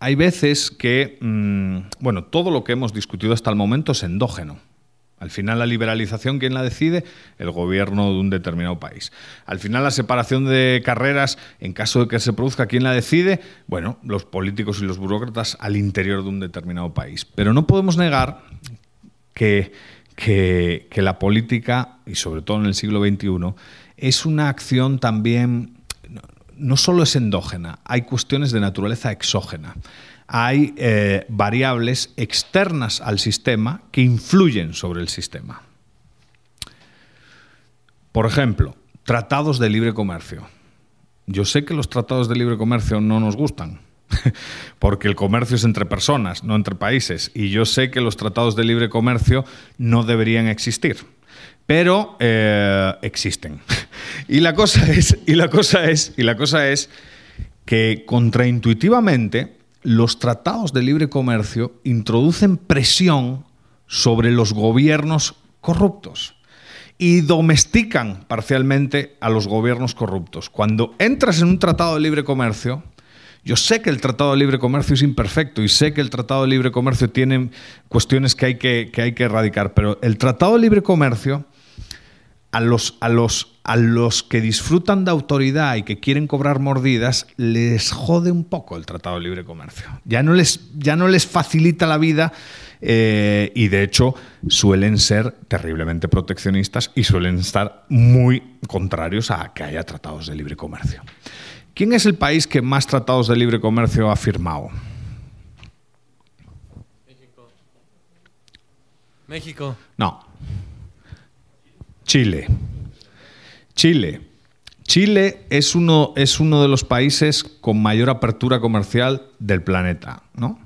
Hay veces que, mm, bueno, todo lo que hemos discutido hasta el momento es endógeno. Al final la liberalización, ¿quién la decide? El gobierno de un determinado país. Al final la separación de carreras, en caso de que se produzca, ¿quién la decide? Bueno, los políticos y los burócratas al interior de un determinado país. Pero no podemos negar que, que- que la política, y sobre todo en el siglo XXI, es una acción también, no- no solo es endógena, hay cuestiones de naturaleza exógena. Hay eh, variables externas al sistema que influyen sobre el sistema. Por ejemplo, tratados de libre comercio. Yo sé que los tratados de libre comercio no nos gustan, (laughs) porque el comercio es entre personas, no entre países, y yo sé que los tratados de libre comercio no deberían existir, pero eh, existen. (laughs) Y la cosa es, y la cosa es, y la cosa es que contraintuitivamente los tratados de libre comercio introducen presión sobre los gobiernos corruptos y domestican parcialmente a los gobiernos corruptos. Cuando entras en un tratado de libre comercio, yo sé que el Tratado de Libre Comercio es imperfecto y sé que el Tratado de Libre Comercio tiene cuestiones que hay que, que, hay que erradicar, pero el Tratado de Libre Comercio a los, a, los, a los que disfrutan de autoridad y que quieren cobrar mordidas, les jode un poco el Tratado de Libre Comercio. Ya no les, ya no les facilita la vida eh, y de hecho suelen ser terriblemente proteccionistas y suelen estar muy contrarios a que haya tratados de libre comercio. ¿Quién es el país que más tratados de libre comercio ha firmado? México. No. Chile. Chile. Chile es uno, es uno de los países con mayor apertura comercial del planeta, ¿no?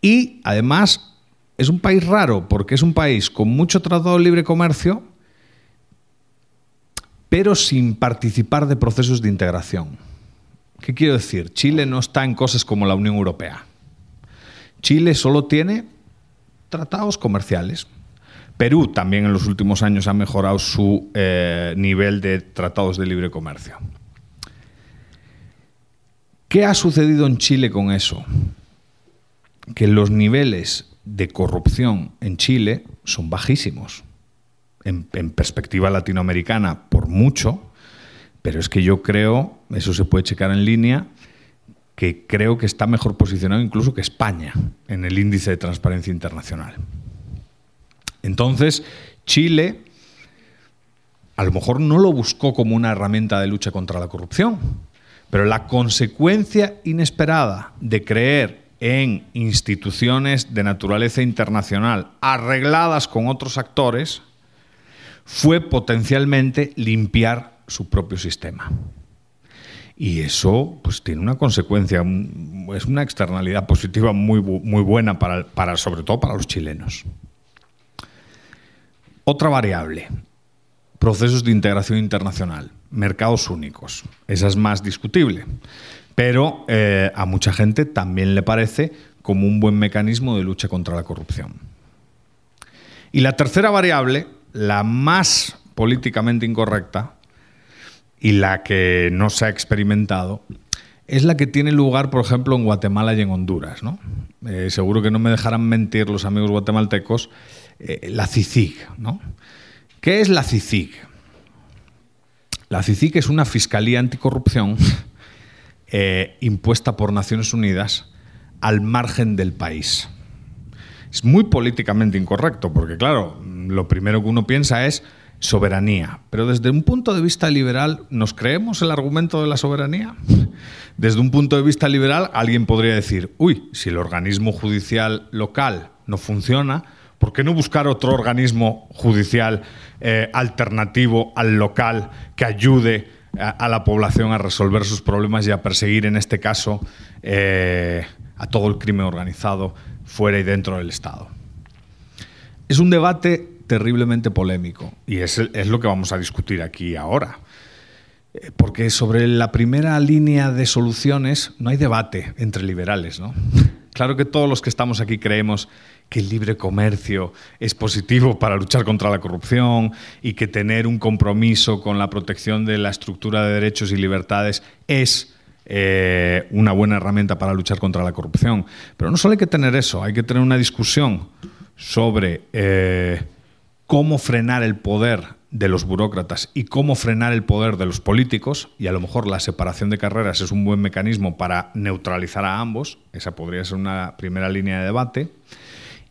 Y además es un país raro porque es un país con mucho tratado de libre comercio, pero sin participar de procesos de integración. ¿Qué quiero decir? Chile no está en cosas como la Unión Europea. Chile solo tiene tratados comerciales. Perú también en los últimos años ha mejorado su eh, nivel de tratados de libre comercio. ¿Qué ha sucedido en Chile con eso? Que los niveles de corrupción en Chile son bajísimos. En, en perspectiva latinoamericana, por mucho, pero es que yo creo, eso se puede checar en línea, que creo que está mejor posicionado incluso que España en el índice de transparencia internacional. Entonces, Chile a lo mejor no lo buscó como una herramienta de lucha contra la corrupción, pero la consecuencia inesperada de creer en instituciones de naturaleza internacional arregladas con otros actores fue potencialmente limpiar su propio sistema. Y eso pues tiene una consecuencia, es una externalidad positiva muy, muy buena para, para, sobre todo para los chilenos. Otra variable, procesos de integración internacional, mercados únicos. Esa es más discutible, pero eh, a mucha gente también le parece como un buen mecanismo de lucha contra la corrupción. Y la tercera variable, la más políticamente incorrecta y la que no se ha experimentado, es la que tiene lugar, por ejemplo, en Guatemala y en Honduras. ¿no? Eh, seguro que no me dejarán mentir los amigos guatemaltecos, eh, la CICIG. ¿no? ¿Qué es la CICIG? La CICIG es una fiscalía anticorrupción (laughs) eh, impuesta por Naciones Unidas al margen del país. Es muy políticamente incorrecto, porque claro, lo primero que uno piensa es soberanía. Pero desde un punto de vista liberal, ¿nos creemos el argumento de la soberanía? (laughs) Desde un punto de vista liberal, alguien podría decir, uy, si el organismo judicial local no funciona, ¿por qué no buscar otro organismo judicial eh, alternativo al local que ayude a, la población a resolver sus problemas y a perseguir, en este caso, eh, a todo el crimen organizado fuera y dentro del Estado? Es un debate terriblemente polémico y es, es lo que vamos a discutir aquí ahora. Eh, Porque sobre la primera línea de soluciones no hay debate entre liberales, ¿no? (laughs) Claro que todos los que estamos aquí creemos que el libre comercio es positivo para luchar contra la corrupción y que tener un compromiso con la protección de la estructura de derechos y libertades es eh, una buena herramienta para luchar contra la corrupción. Pero no solo hay que tener eso, hay que tener una discusión sobre eh, cómo frenar el poder de los burócratas y cómo frenar el poder de los políticos, y a lo mejor la separación de carreras es un buen mecanismo para neutralizar a ambos, esa podría ser una primera línea de debate,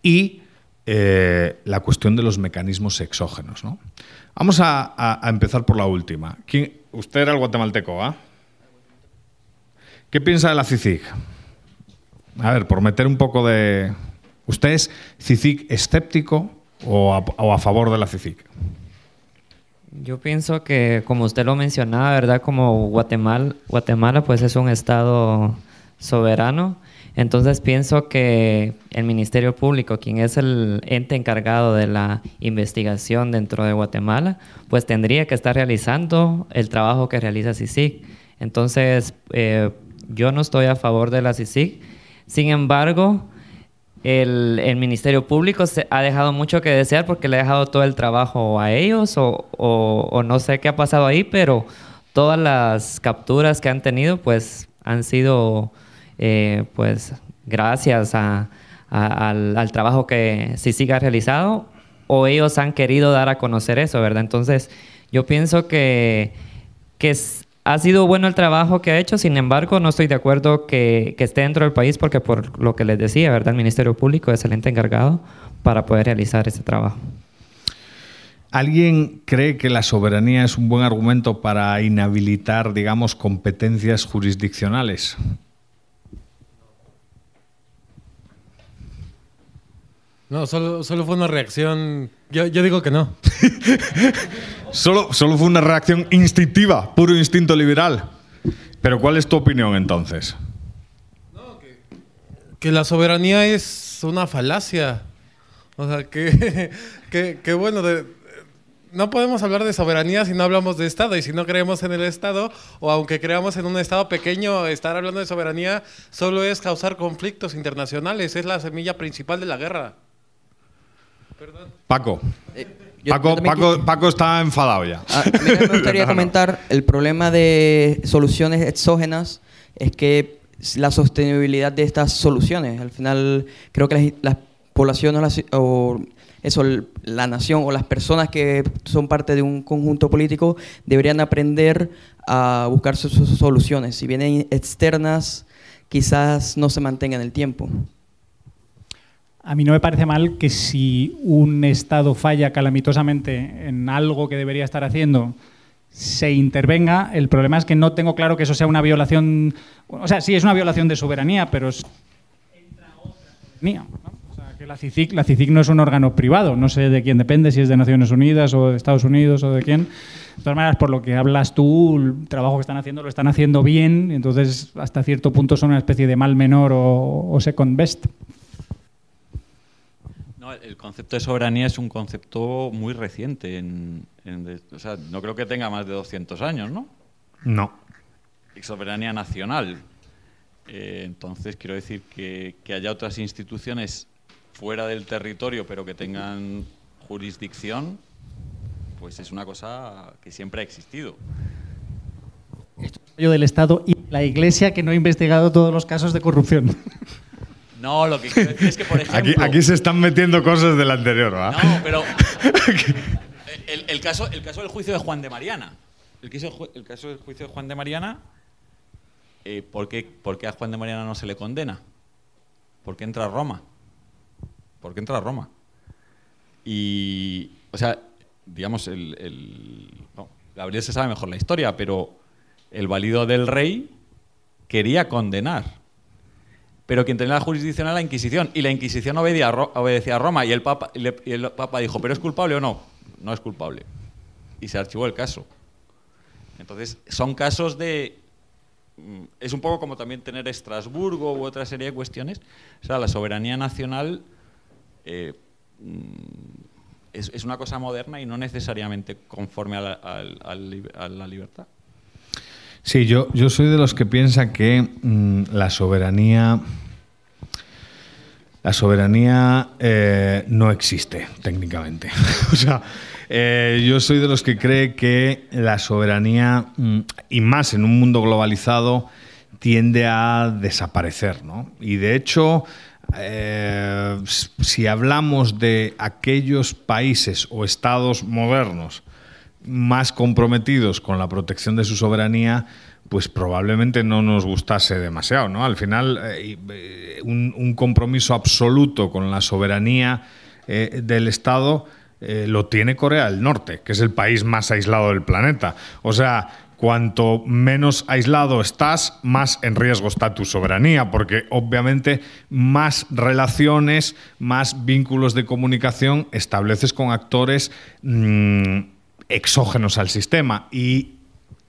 y eh, la cuestión de los mecanismos exógenos. ¿no? Vamos a, empezar por la última. ¿Quién- usted era el guatemalteco, ¿ah? ¿Qué piensa de la CICIG? A ver, por meter un poco de... ¿Usted es CICIG escéptico o a, o a favor de la CICIG? Yo pienso que, como usted lo mencionaba, ¿verdad? Como Guatemala, Guatemala pues es un estado soberano, entonces pienso que el Ministerio Público, quien es el ente encargado de la investigación dentro de Guatemala, pues tendría que estar realizando el trabajo que realiza CICIG. Entonces, eh, yo no estoy a favor de la CICIG. Sin embargo, el, el Ministerio Público se ha dejado mucho que desear porque le ha dejado todo el trabajo a ellos o, o- o no sé qué ha pasado ahí, pero todas las capturas que han tenido pues han sido eh, pues gracias al, trabajo que CICIG ha realizado o ellos han querido dar a conocer eso, ¿verdad? Entonces yo pienso que, ha sido bueno el trabajo que ha hecho, sin embargo, no estoy de acuerdo que, que esté dentro del país porque por lo que les decía, ¿verdad? El Ministerio Público es el ente encargado para poder realizar ese trabajo. ¿Alguien cree que la soberanía es un buen argumento para inhabilitar, digamos, competencias jurisdiccionales? No, solo, solo fue una reacción. Yo, yo digo que no. (laughs) Solo, solo fue una reacción instintiva, puro instinto liberal. Pero ¿cuál es tu opinión entonces? Que la soberanía es una falacia. O sea, que, (laughs) que, que bueno, de- no podemos hablar de soberanía si no hablamos de Estado. Y si no creemos en el Estado, o aunque creamos en un Estado pequeño, estar hablando de soberanía solo es causar conflictos internacionales. Es la semilla principal de la guerra. Paco. Eh, yo- Paco, Paco, está enfadado ya. Ah, mira, me gustaría (laughs) comentar el problema de soluciones exógenas es que la sostenibilidad de estas soluciones. Al final, creo que las, las poblaciones las- o eso, la nación o las personas que son parte de un conjunto político deberían aprender a buscar sus, sus soluciones. Si vienen externas, quizás no se mantengan en el tiempo. A mí no me parece mal que si un Estado falla calamitosamente en algo que debería estar haciendo, se intervenga. El problema es que no tengo claro que eso sea una violación. O sea, sí es una violación de soberanía, pero es. entra otra soberanía. O sea, que la CICIG, la CICIG no es un órgano privado. No sé de quién depende, si es de Naciones Unidas o de Estados Unidos o de quién. De todas maneras, por lo que hablas tú, el trabajo que están haciendo lo están haciendo bien, entonces hasta cierto punto son una especie de mal menor o, o second best. No, el concepto de soberanía es un concepto muy reciente. En, o sea, no creo que tenga más de 200 años, ¿no? No. Y soberanía nacional. Eh, entonces, quiero decir que, que haya otras instituciones fuera del territorio, pero que tengan jurisdicción, pues es una cosa que siempre ha existido. Yo del Estado y la Iglesia que no ha investigado todos los casos de corrupción. (laughs) No, lo que quiero decir es que, por ejemplo... Aquí, aquí se están metiendo cosas del anterior, ¿va? No, pero (laughs) el, el caso, el caso del juicio de Juan de Mariana. El caso, ju- el caso del juicio de Juan de Mariana, eh, ¿por, qué, por qué a Juan de Mariana no se le condena? ¿Por qué entra a Roma? ¿Por qué entra a Roma? Y, o sea, digamos, el, el- no, Gabriel se sabe mejor la historia, pero el valido del rey quería condenar. Pero quien tenía la jurisdicción era la Inquisición. Y la Inquisición obedecía a, Roma. Y el, Papa, y el Papa dijo, ¿pero es culpable o no? No es culpable. Y se archivó el caso. Entonces, son casos de... mm, Es un poco como también tener Estrasburgo u otra serie de cuestiones. O sea, la soberanía nacional eh, mm, es, es una cosa moderna y no necesariamente conforme a la libertad. Sí, yo, yo soy de los que piensan que mm, la soberanía. La soberanía eh, no existe técnicamente. (laughs) o sea, eh, yo soy de los que cree que la soberanía, mm, y más en un mundo globalizado, tiende a desaparecer. ¿no? Y de hecho, eh, si hablamos de aquellos países o estados modernos más comprometidos con la protección de su soberanía, pues probablemente no nos gustase demasiado. ¿no? Al final, eh, eh, un, compromiso absoluto con la soberanía eh, del Estado lo tiene Corea del Norte, que es el país más aislado del planeta. O sea, cuanto menos aislado estás, más en riesgo está tu soberanía, porque obviamente más relaciones, más vínculos de comunicación estableces con actores mm, exógenos al sistema. Y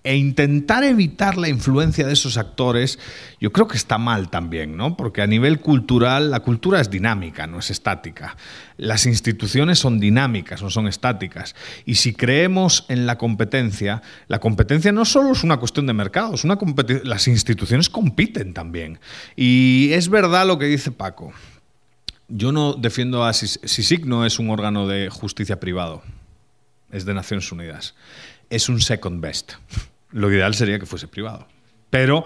e intentar evitar la influencia de esos actores, yo creo que está mal también, ¿no? Porque a nivel cultural, la cultura es dinámica, no es estática. Las instituciones son dinámicas, no son estáticas. Y si creemos en la competencia, la competencia no solo es una cuestión de mercado, es una las instituciones compiten también. Y es verdad lo que dice Paco. Yo no defiendo a SIS- SISIC, no es un órgano de justicia privado, es de Naciones Unidas. Es un second best. Lo ideal sería que fuese privado. Pero,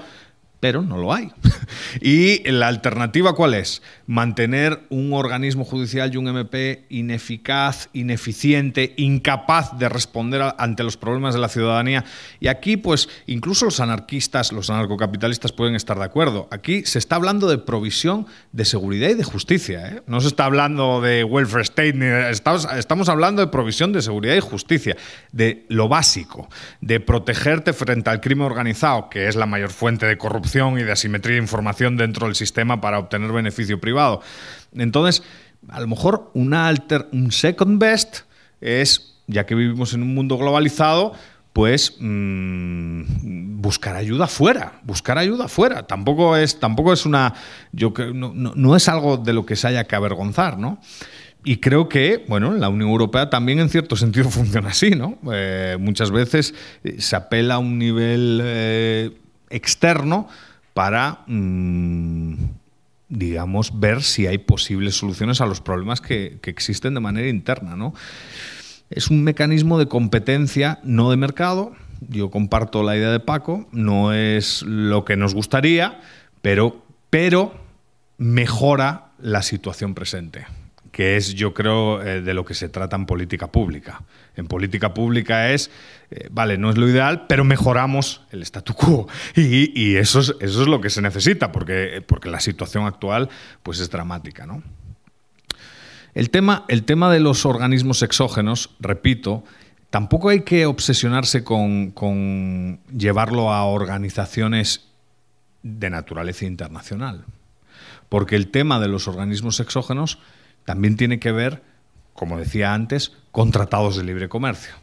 pero no lo hay. (laughs) ¿Y la alternativa cuál es? Mantener un organismo judicial y un MP ineficaz, ineficiente, incapaz de responder ante los problemas de la ciudadanía. Y aquí, pues, incluso los anarquistas, los anarcocapitalistas pueden estar de acuerdo. Aquí se está hablando de provisión de seguridad y de justicia. ¿eh? No se está hablando de welfare state, ni de- estamos hablando de provisión de seguridad y justicia, de lo básico, de protegerte frente al crimen organizado, que es la mayor fuente de corrupción y de asimetría de información dentro del sistema para obtener beneficio privado. Entonces, a lo mejor una alter, un second best es, ya que vivimos en un mundo globalizado, pues mm, buscar ayuda fuera, buscar ayuda fuera. Tampoco es, tampoco es una, yo no, no- no es algo de lo que se haya que avergonzar, ¿no? Y creo que, bueno, la Unión Europea también en cierto sentido (laughs) funciona así, ¿no? Eh, muchas veces eh, se apela a un nivel eh, externo para, mm, digamos, ver si hay posibles soluciones a los problemas que, que existen de manera interna, ¿no? Es un mecanismo de competencia, no de mercado. Yo comparto la idea de Paco, no es lo que nos gustaría, pero, pero mejora la situación presente, que es, yo creo, eh, de lo que se trata en política pública. En política pública es, eh, vale, no es lo ideal, pero mejoramos el statu quo. Y, y eso, es, eso es lo que se necesita, porque, porque la situación actual pues, es dramática, ¿no? El tema, el tema de los organismos exógenos, repito, tampoco hay que obsesionarse con, con llevarlo a organizaciones de naturaleza internacional. Porque el tema de los organismos exógenos también tiene que ver, como decía antes, con tratados de libre comercio.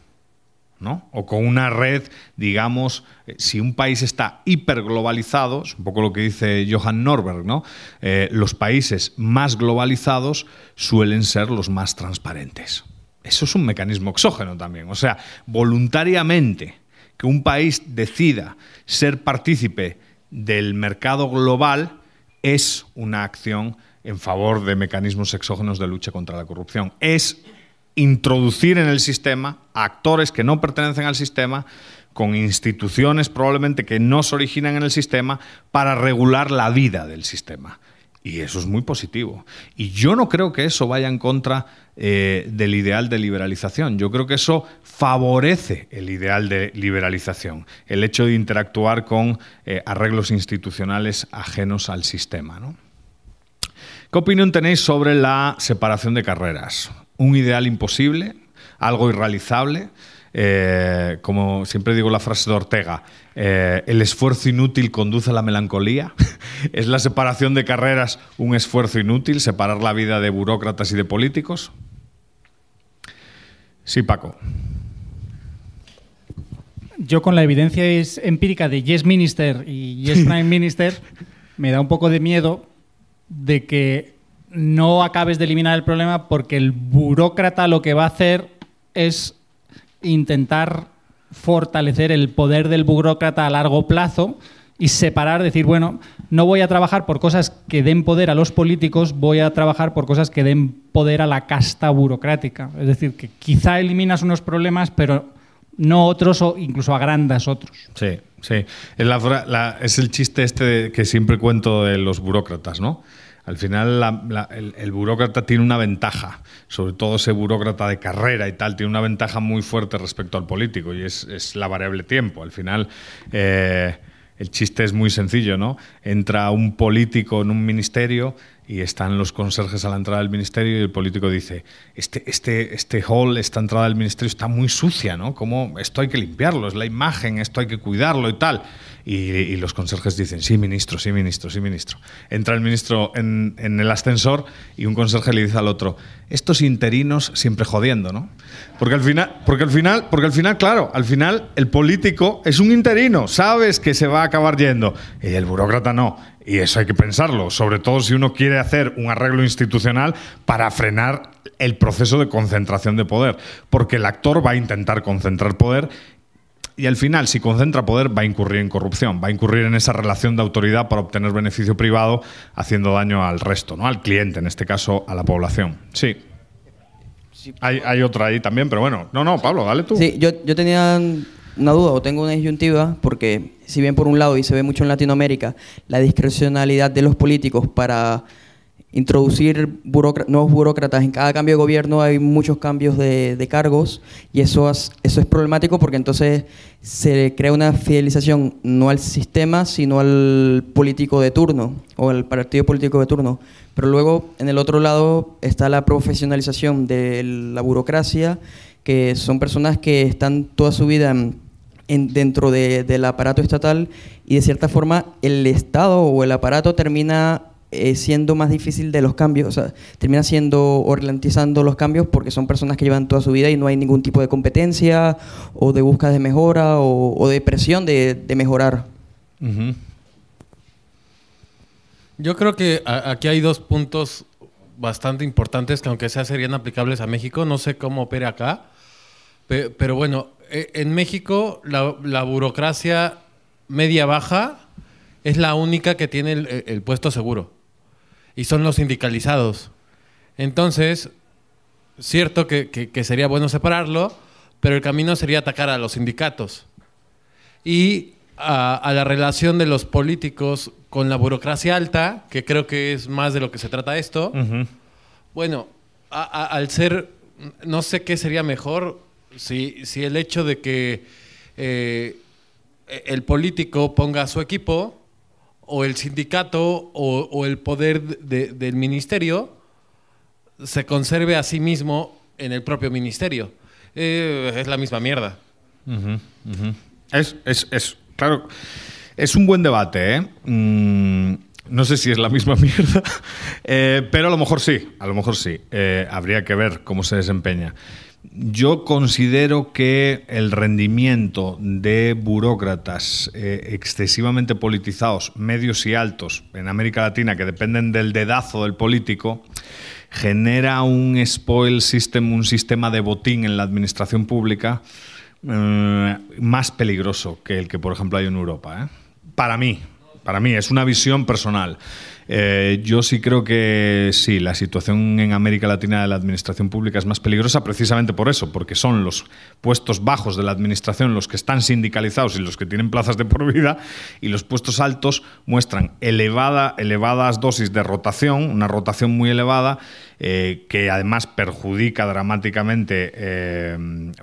¿no? O con una red, digamos, eh, si un país está hiperglobalizado, es un poco lo que dice Johan Norberg, ¿no? Eh, los países más globalizados suelen ser los más transparentes. Eso es un mecanismo exógeno también. O sea, voluntariamente que un país decida ser partícipe del mercado global es una acción en favor de mecanismos exógenos de lucha contra la corrupción. Es introducir en el sistema actores que no pertenecen al sistema, con instituciones probablemente que no se originan en el sistema, para regular la vida del sistema. Y eso es muy positivo. Y yo no creo que eso vaya en contra eh, del ideal de liberalización. Yo creo que eso favorece el ideal de liberalización, el hecho de interactuar con eh, arreglos institucionales ajenos al sistema. ¿Qué opinión tenéis sobre la separación de carreras? ¿Un ideal imposible? ¿Algo irrealizable? Eh, como siempre digo la frase de Ortega, eh, el esfuerzo inútil conduce a la melancolía. (laughs) ¿Es la separación de carreras un esfuerzo inútil, separar la vida de burócratas y de políticos? Sí, Paco. Yo con la evidencia empírica de Yes Minister y Yes Prime Minister me da un poco de miedo de que no acabes de eliminar el problema porque el burócrata lo que va a hacer es intentar fortalecer el poder del burócrata a largo plazo y separar, decir, bueno, no voy a trabajar por cosas que den poder a los políticos, voy a trabajar por cosas que den poder a la casta burocrática. Es decir, que quizá eliminas unos problemas, pero no otros o incluso agrandas otros. Sí, sí. Es, es el chiste este que siempre cuento de los burócratas, ¿no? Al final el, burócrata tiene una ventaja, sobre todo ese burócrata de carrera y tal, tiene una ventaja muy fuerte respecto al político y es, la variable tiempo. Al final eh, el chiste es muy sencillo, ¿no? Entra un político en un ministerio y están los conserjes a la entrada del ministerio y el político dice, este, este, este hall, esta entrada del ministerio está muy sucia, ¿no? Como esto hay que limpiarlo, es la imagen, esto hay que cuidarlo y tal. Y, los conserjes dicen, sí, ministro, sí, ministro, sí, ministro. Entra el ministro en, el ascensor y un conserje le dice al otro, estos interinos siempre jodiendo, ¿no? Porque al final, porque al final, porque al final, claro, al final el político es un interino, sabes que se va a acabar yendo. Y el burócrata no. Y eso hay que pensarlo, sobre todo si uno quiere hacer un arreglo institucional para frenar el proceso de concentración de poder, porque el actor va a intentar concentrar poder y al final, si concentra poder, va a incurrir en corrupción, va a incurrir en esa relación de autoridad para obtener beneficio privado, haciendo daño al resto, ¿no? al cliente, en este caso a la población. Sí. Hay, otra ahí también, pero bueno. No, no, Pablo, dale tú. Sí, yo, yo tenía una duda o tengo una disyuntiva, porque si bien por un lado, y se ve mucho en Latinoamérica, la discrecionalidad de los políticos para introducir nuevos burócratas. En cada cambio de gobierno hay muchos cambios de, cargos y eso, eso es problemático porque entonces se crea una fidelización no al sistema, sino al político de turno o al partido político de turno. Pero luego, en el otro lado, está la profesionalización de la burocracia, que son personas que están toda su vida en, dentro del aparato estatal y de cierta forma el Estado o el aparato termina eh, siendo más difícil de los cambios, o sea, termina siendo o ralentizando los cambios porque son personas que llevan toda su vida y no hay ningún tipo de competencia o de búsqueda de mejora o, de presión de, mejorar. Yo creo que aquí hay dos puntos bastante importantes que aunque sea serían aplicables a México, no sé cómo opera acá, pero bueno, e, en México la, la burocracia media-baja es la única que tiene el puesto seguro y son los sindicalizados. Entonces, cierto que, sería bueno separarlo, pero el camino sería atacar a los sindicatos y a, la relación de los políticos con la burocracia alta, que creo que es más de lo que se trata esto. Bueno, al ser, no sé qué sería mejor si, si el hecho de que eh, el político ponga a su equipo o el sindicato o, el poder del ministerio se conserve a sí mismo en el propio ministerio. Eh, es la misma mierda. Es, es, claro, es un buen debate, ¿eh? mm, no sé si es la misma (laughs) mierda, eh, pero a lo mejor sí, a lo mejor sí. habría que ver cómo se desempeña. Yo considero que el rendimiento de burócratas eh, excesivamente politizados, medios y altos, en América Latina, que dependen del dedazo del político, genera un spoil system, un sistema de botín en la administración pública eh, más peligroso que el que, por ejemplo, hay en Europa. ¿eh? Para mí, para mí, es una visión personal. Eh, yo sí creo que sí, la situación en América Latina de la administración pública es más peligrosa precisamente por eso, porque son los puestos bajos de la administración los que están sindicalizados y los que tienen plazas de por vida, y los puestos altos muestran elevada, elevadas dosis de rotación, una rotación muy elevada, eh, que además perjudica dramáticamente eh,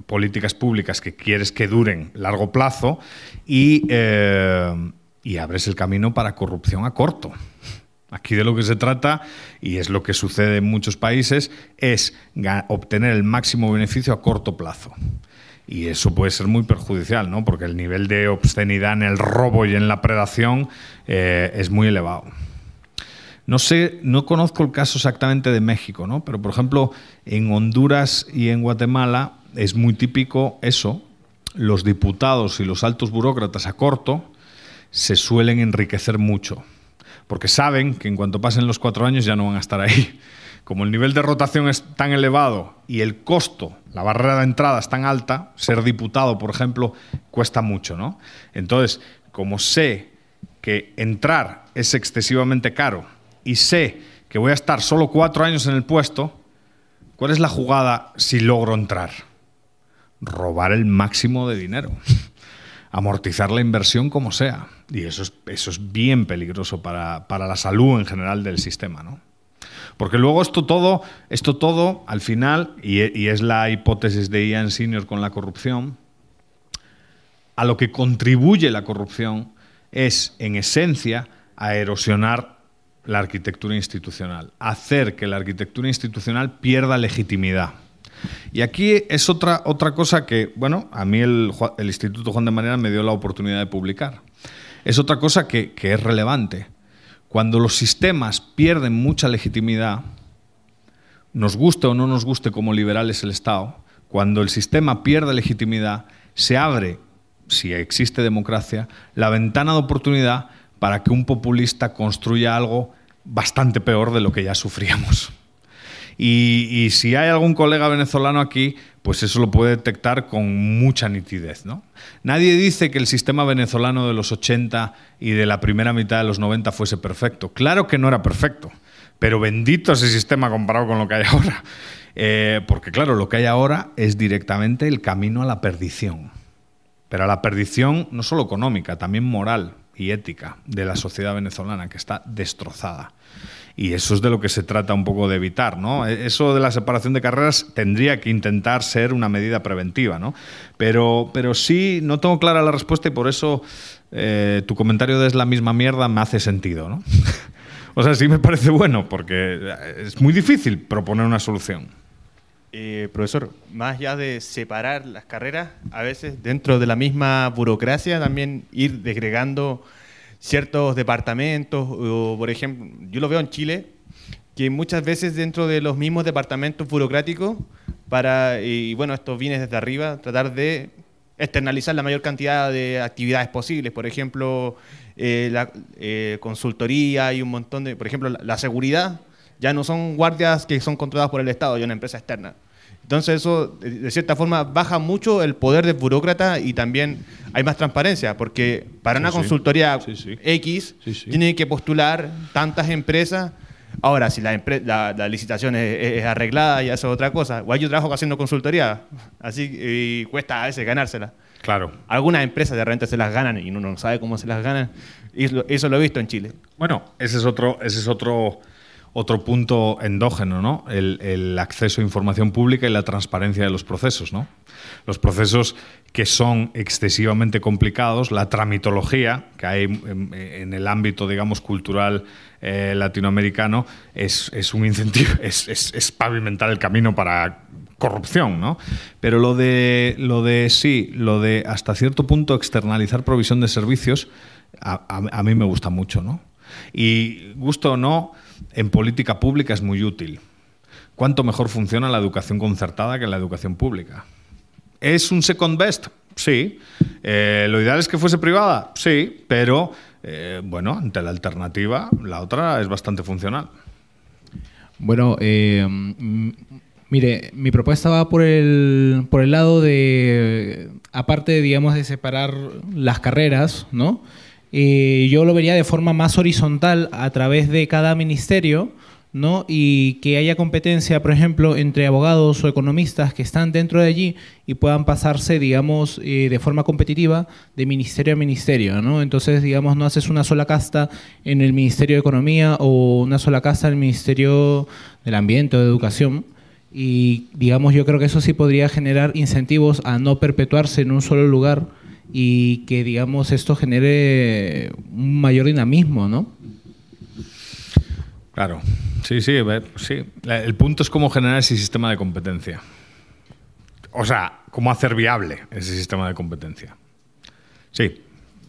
políticas públicas que quieres que duren largo plazo y abres el camino para corrupción a corto. Aquí de lo que se trata, y es lo que sucede en muchos países, es obtener el máximo beneficio a corto plazo. Y eso puede ser muy perjudicial, ¿no? porque el nivel de obscenidad en el robo y en la predación eh, es muy elevado. No sé, no conozco el caso exactamente de México, ¿no? pero por ejemplo, en Honduras y en Guatemala es muy típico eso. Los diputados y los altos burócratas a corto se suelen enriquecer mucho porque saben que en cuanto pasen los cuatro años ya no van a estar ahí. Como el nivel de rotación es tan elevado y el costo, la barrera de entrada es tan alta, ser diputado, por ejemplo, cuesta mucho, ¿no? Entonces, como sé que entrar es excesivamente caro y sé que voy a estar solo cuatro años en el puesto, ¿cuál es la jugada si logro entrar? Robar el máximo de dinero (laughs) amortizar la inversión como sea. Y eso es, eso es bien peligroso para, la salud en general del sistema. ¿no? Porque luego esto todo, esto todo al final, y, y es la hipótesis de Ian Senior con la corrupción, a lo que contribuye la corrupción es, en esencia, a erosionar la arquitectura institucional, hacer que la arquitectura institucional pierda legitimidad. Y aquí es otra, otra cosa que, bueno, a mí el, Instituto Juan de Mariana me dio la oportunidad de publicar. Es otra cosa que, es relevante. Cuando los sistemas pierden mucha legitimidad, nos guste o no nos guste como liberales el Estado, cuando el sistema pierde legitimidad, se abre, si existe democracia, la ventana de oportunidad para que un populista construya algo bastante peor de lo que ya sufríamos. Y, si hay algún colega venezolano aquí, pues eso lo puede detectar con mucha nitidez. ¿no? Nadie dice que el sistema venezolano de los 80 y de la primera mitad de los 90 fuese perfecto. Claro que no era perfecto, pero bendito ese sistema comparado con lo que hay ahora. Eh, porque claro, lo que hay ahora es directamente el camino a la perdición. Pero a la perdición no solo económica, también moral y ética de la sociedad venezolana, que está destrozada. Y eso es de lo que se trata un poco de evitar, ¿no? E-, eso de la separación de carreras tendría que intentar ser una medida preventiva, ¿no? Pero, pero sí, no tengo clara la respuesta y por eso eh, tu comentario de es la misma mierda me hace sentido, ¿no? (laughs) o sea, sí me parece bueno, porque es muy difícil proponer una solución. Eh, profesor, más allá de separar las carreras, a veces dentro de la misma burocracia también ir desgregando ciertos departamentos, por ejemplo, yo lo veo en Chile, que muchas veces dentro de los mismos departamentos burocráticos, para, y bueno, esto viene desde arriba, tratar de externalizar la mayor cantidad de actividades posibles, por ejemplo, eh, la eh, consultoría y un montón de, por ejemplo, la, seguridad, ya no son guardias que son controladas por el Estado, y una empresa externa. Entonces eso, de cierta forma, baja mucho el poder del burócrata y también hay más transparencia, porque para una consultoría X tiene que postular tantas empresas. Ahora, si la, la, licitación es, arreglada, ya eso es otra cosa. O yo trabajo haciendo consultoría, así y cuesta a veces ganársela. Claro. Algunas empresas de repente se las ganan y uno no sabe cómo se las ganan. Y eso, lo he visto en Chile. Bueno, ese es otro, ese es otro otro punto endógeno, ¿no? El, acceso a información pública y la transparencia de los procesos. ¿no? Los procesos que son excesivamente complicados, la tramitología que hay en, el ámbito, digamos, cultural eh, latinoamericano, es, un incentivo, (laughs) es, pavimentar el camino para corrupción, ¿no? Pero lo de, lo de sí, lo de hasta cierto punto externalizar provisión de servicios, a, a mí me gusta mucho, ¿no? Y gusto o no, en política pública es muy útil. cuánto mejor funciona la educación concertada que la educación pública. ¿Es un second best? Sí. Eh, ¿Lo ideal es que fuese privada? Sí, pero eh, bueno, ante la alternativa, la otra es bastante funcional. Bueno, eh, mire, mi propuesta va por el, por el lado de, aparte, digamos, de separar las carreras, ¿no? Eh, yo lo vería de forma más horizontal a través de cada ministerio, ¿no? Y que haya competencia, por ejemplo, entre abogados o economistas que están dentro de allí y puedan pasarse, digamos, eh, de forma competitiva de ministerio a ministerio, ¿no? Entonces, digamos, no haces una sola casta en el Ministerio de Economía o una sola casta en el Ministerio del Ambiente o de Educación. Y, digamos, yo creo que eso sí podría generar incentivos a no perpetuarse en un solo lugar y que, digamos, esto genere un mayor dinamismo, ¿no? Claro, sí, sí, sí. El punto es cómo generar ese sistema de competencia. O sea, cómo hacer viable ese sistema de competencia. Sí,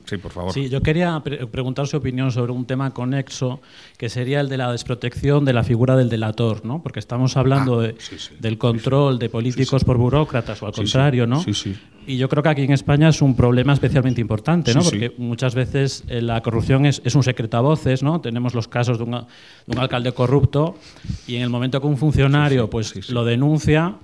sí, por favor. Sí, yo quería pre- preguntar su opinión sobre un tema conexo, que sería el de la desprotección de la figura del delator, ¿no? Porque estamos hablando de- del control de políticos por burócratas o al contrario, ¿no? Sí, sí. Y yo creo que aquí en España es un problema especialmente importante, ¿no? Porque muchas veces eh, la corrupción es, es un secreto a voces, ¿no? Tenemos los casos de un, de un alcalde corrupto y en el momento que un funcionario pues lo denuncia,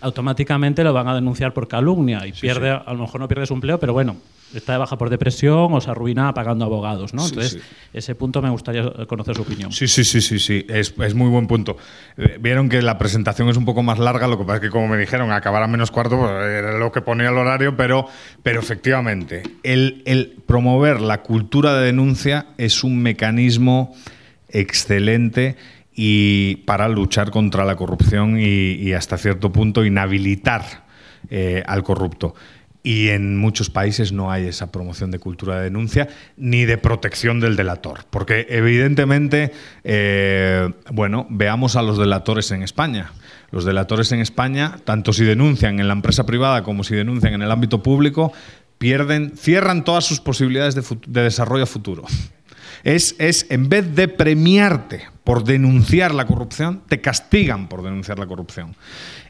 automáticamente lo van a denunciar por calumnia y pierde, a lo mejor no pierde su empleo, pero bueno, está de baja por depresión o se arruina pagando abogados, ¿no? Entonces, sí. ese punto me gustaría conocer su opinión. Sí, sí, sí, sí, sí. Es, es muy buen punto. Eh, Vieron que la presentación es un poco más larga, lo que pasa es que como me dijeron, acabar a menos cuarto, pues, era lo que ponía el horario, pero, pero efectivamente, el, el promover la cultura de denuncia es un mecanismo excelente y para luchar contra la corrupción y, y hasta cierto punto inhabilitar eh, al corrupto. Y en muchos países no hay esa promoción de cultura de denuncia ni de protección del delator. Porque evidentemente, eh, bueno, veamos a los delatores en España. Los delatores en España, tanto si denuncian en la empresa privada como si denuncian en el ámbito público, pierden, cierran todas sus posibilidades de, desarrollo futuro. Es, es, en vez de premiarte por denunciar la corrupción, te castigan por denunciar la corrupción.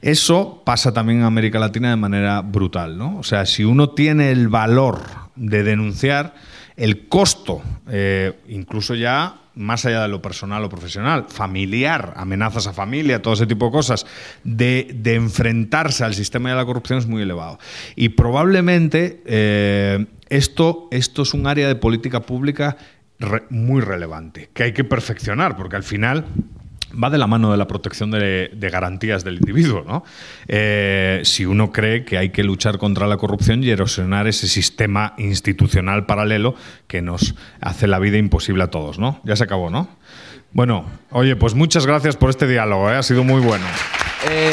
Eso pasa también en América Latina de manera brutal, ¿no? O sea, si uno tiene el valor de denunciar, el costo, eh, incluso ya más allá de lo personal o profesional, familiar, amenazas a familia, todo ese tipo de cosas, de, de enfrentarse al sistema de la corrupción es muy elevado. Y probablemente eh, esto, esto es un área de política pública muy relevante, que hay que perfeccionar, porque al final va de la mano de la protección de, de garantías del individuo. ¿no? Eh, si uno cree que hay que luchar contra la corrupción y erosionar ese sistema institucional paralelo que nos hace la vida imposible a todos. ¿no? Ya se acabó, ¿no? Bueno, oye, pues muchas gracias por este diálogo, ¿eh? ha sido muy bueno. Eh,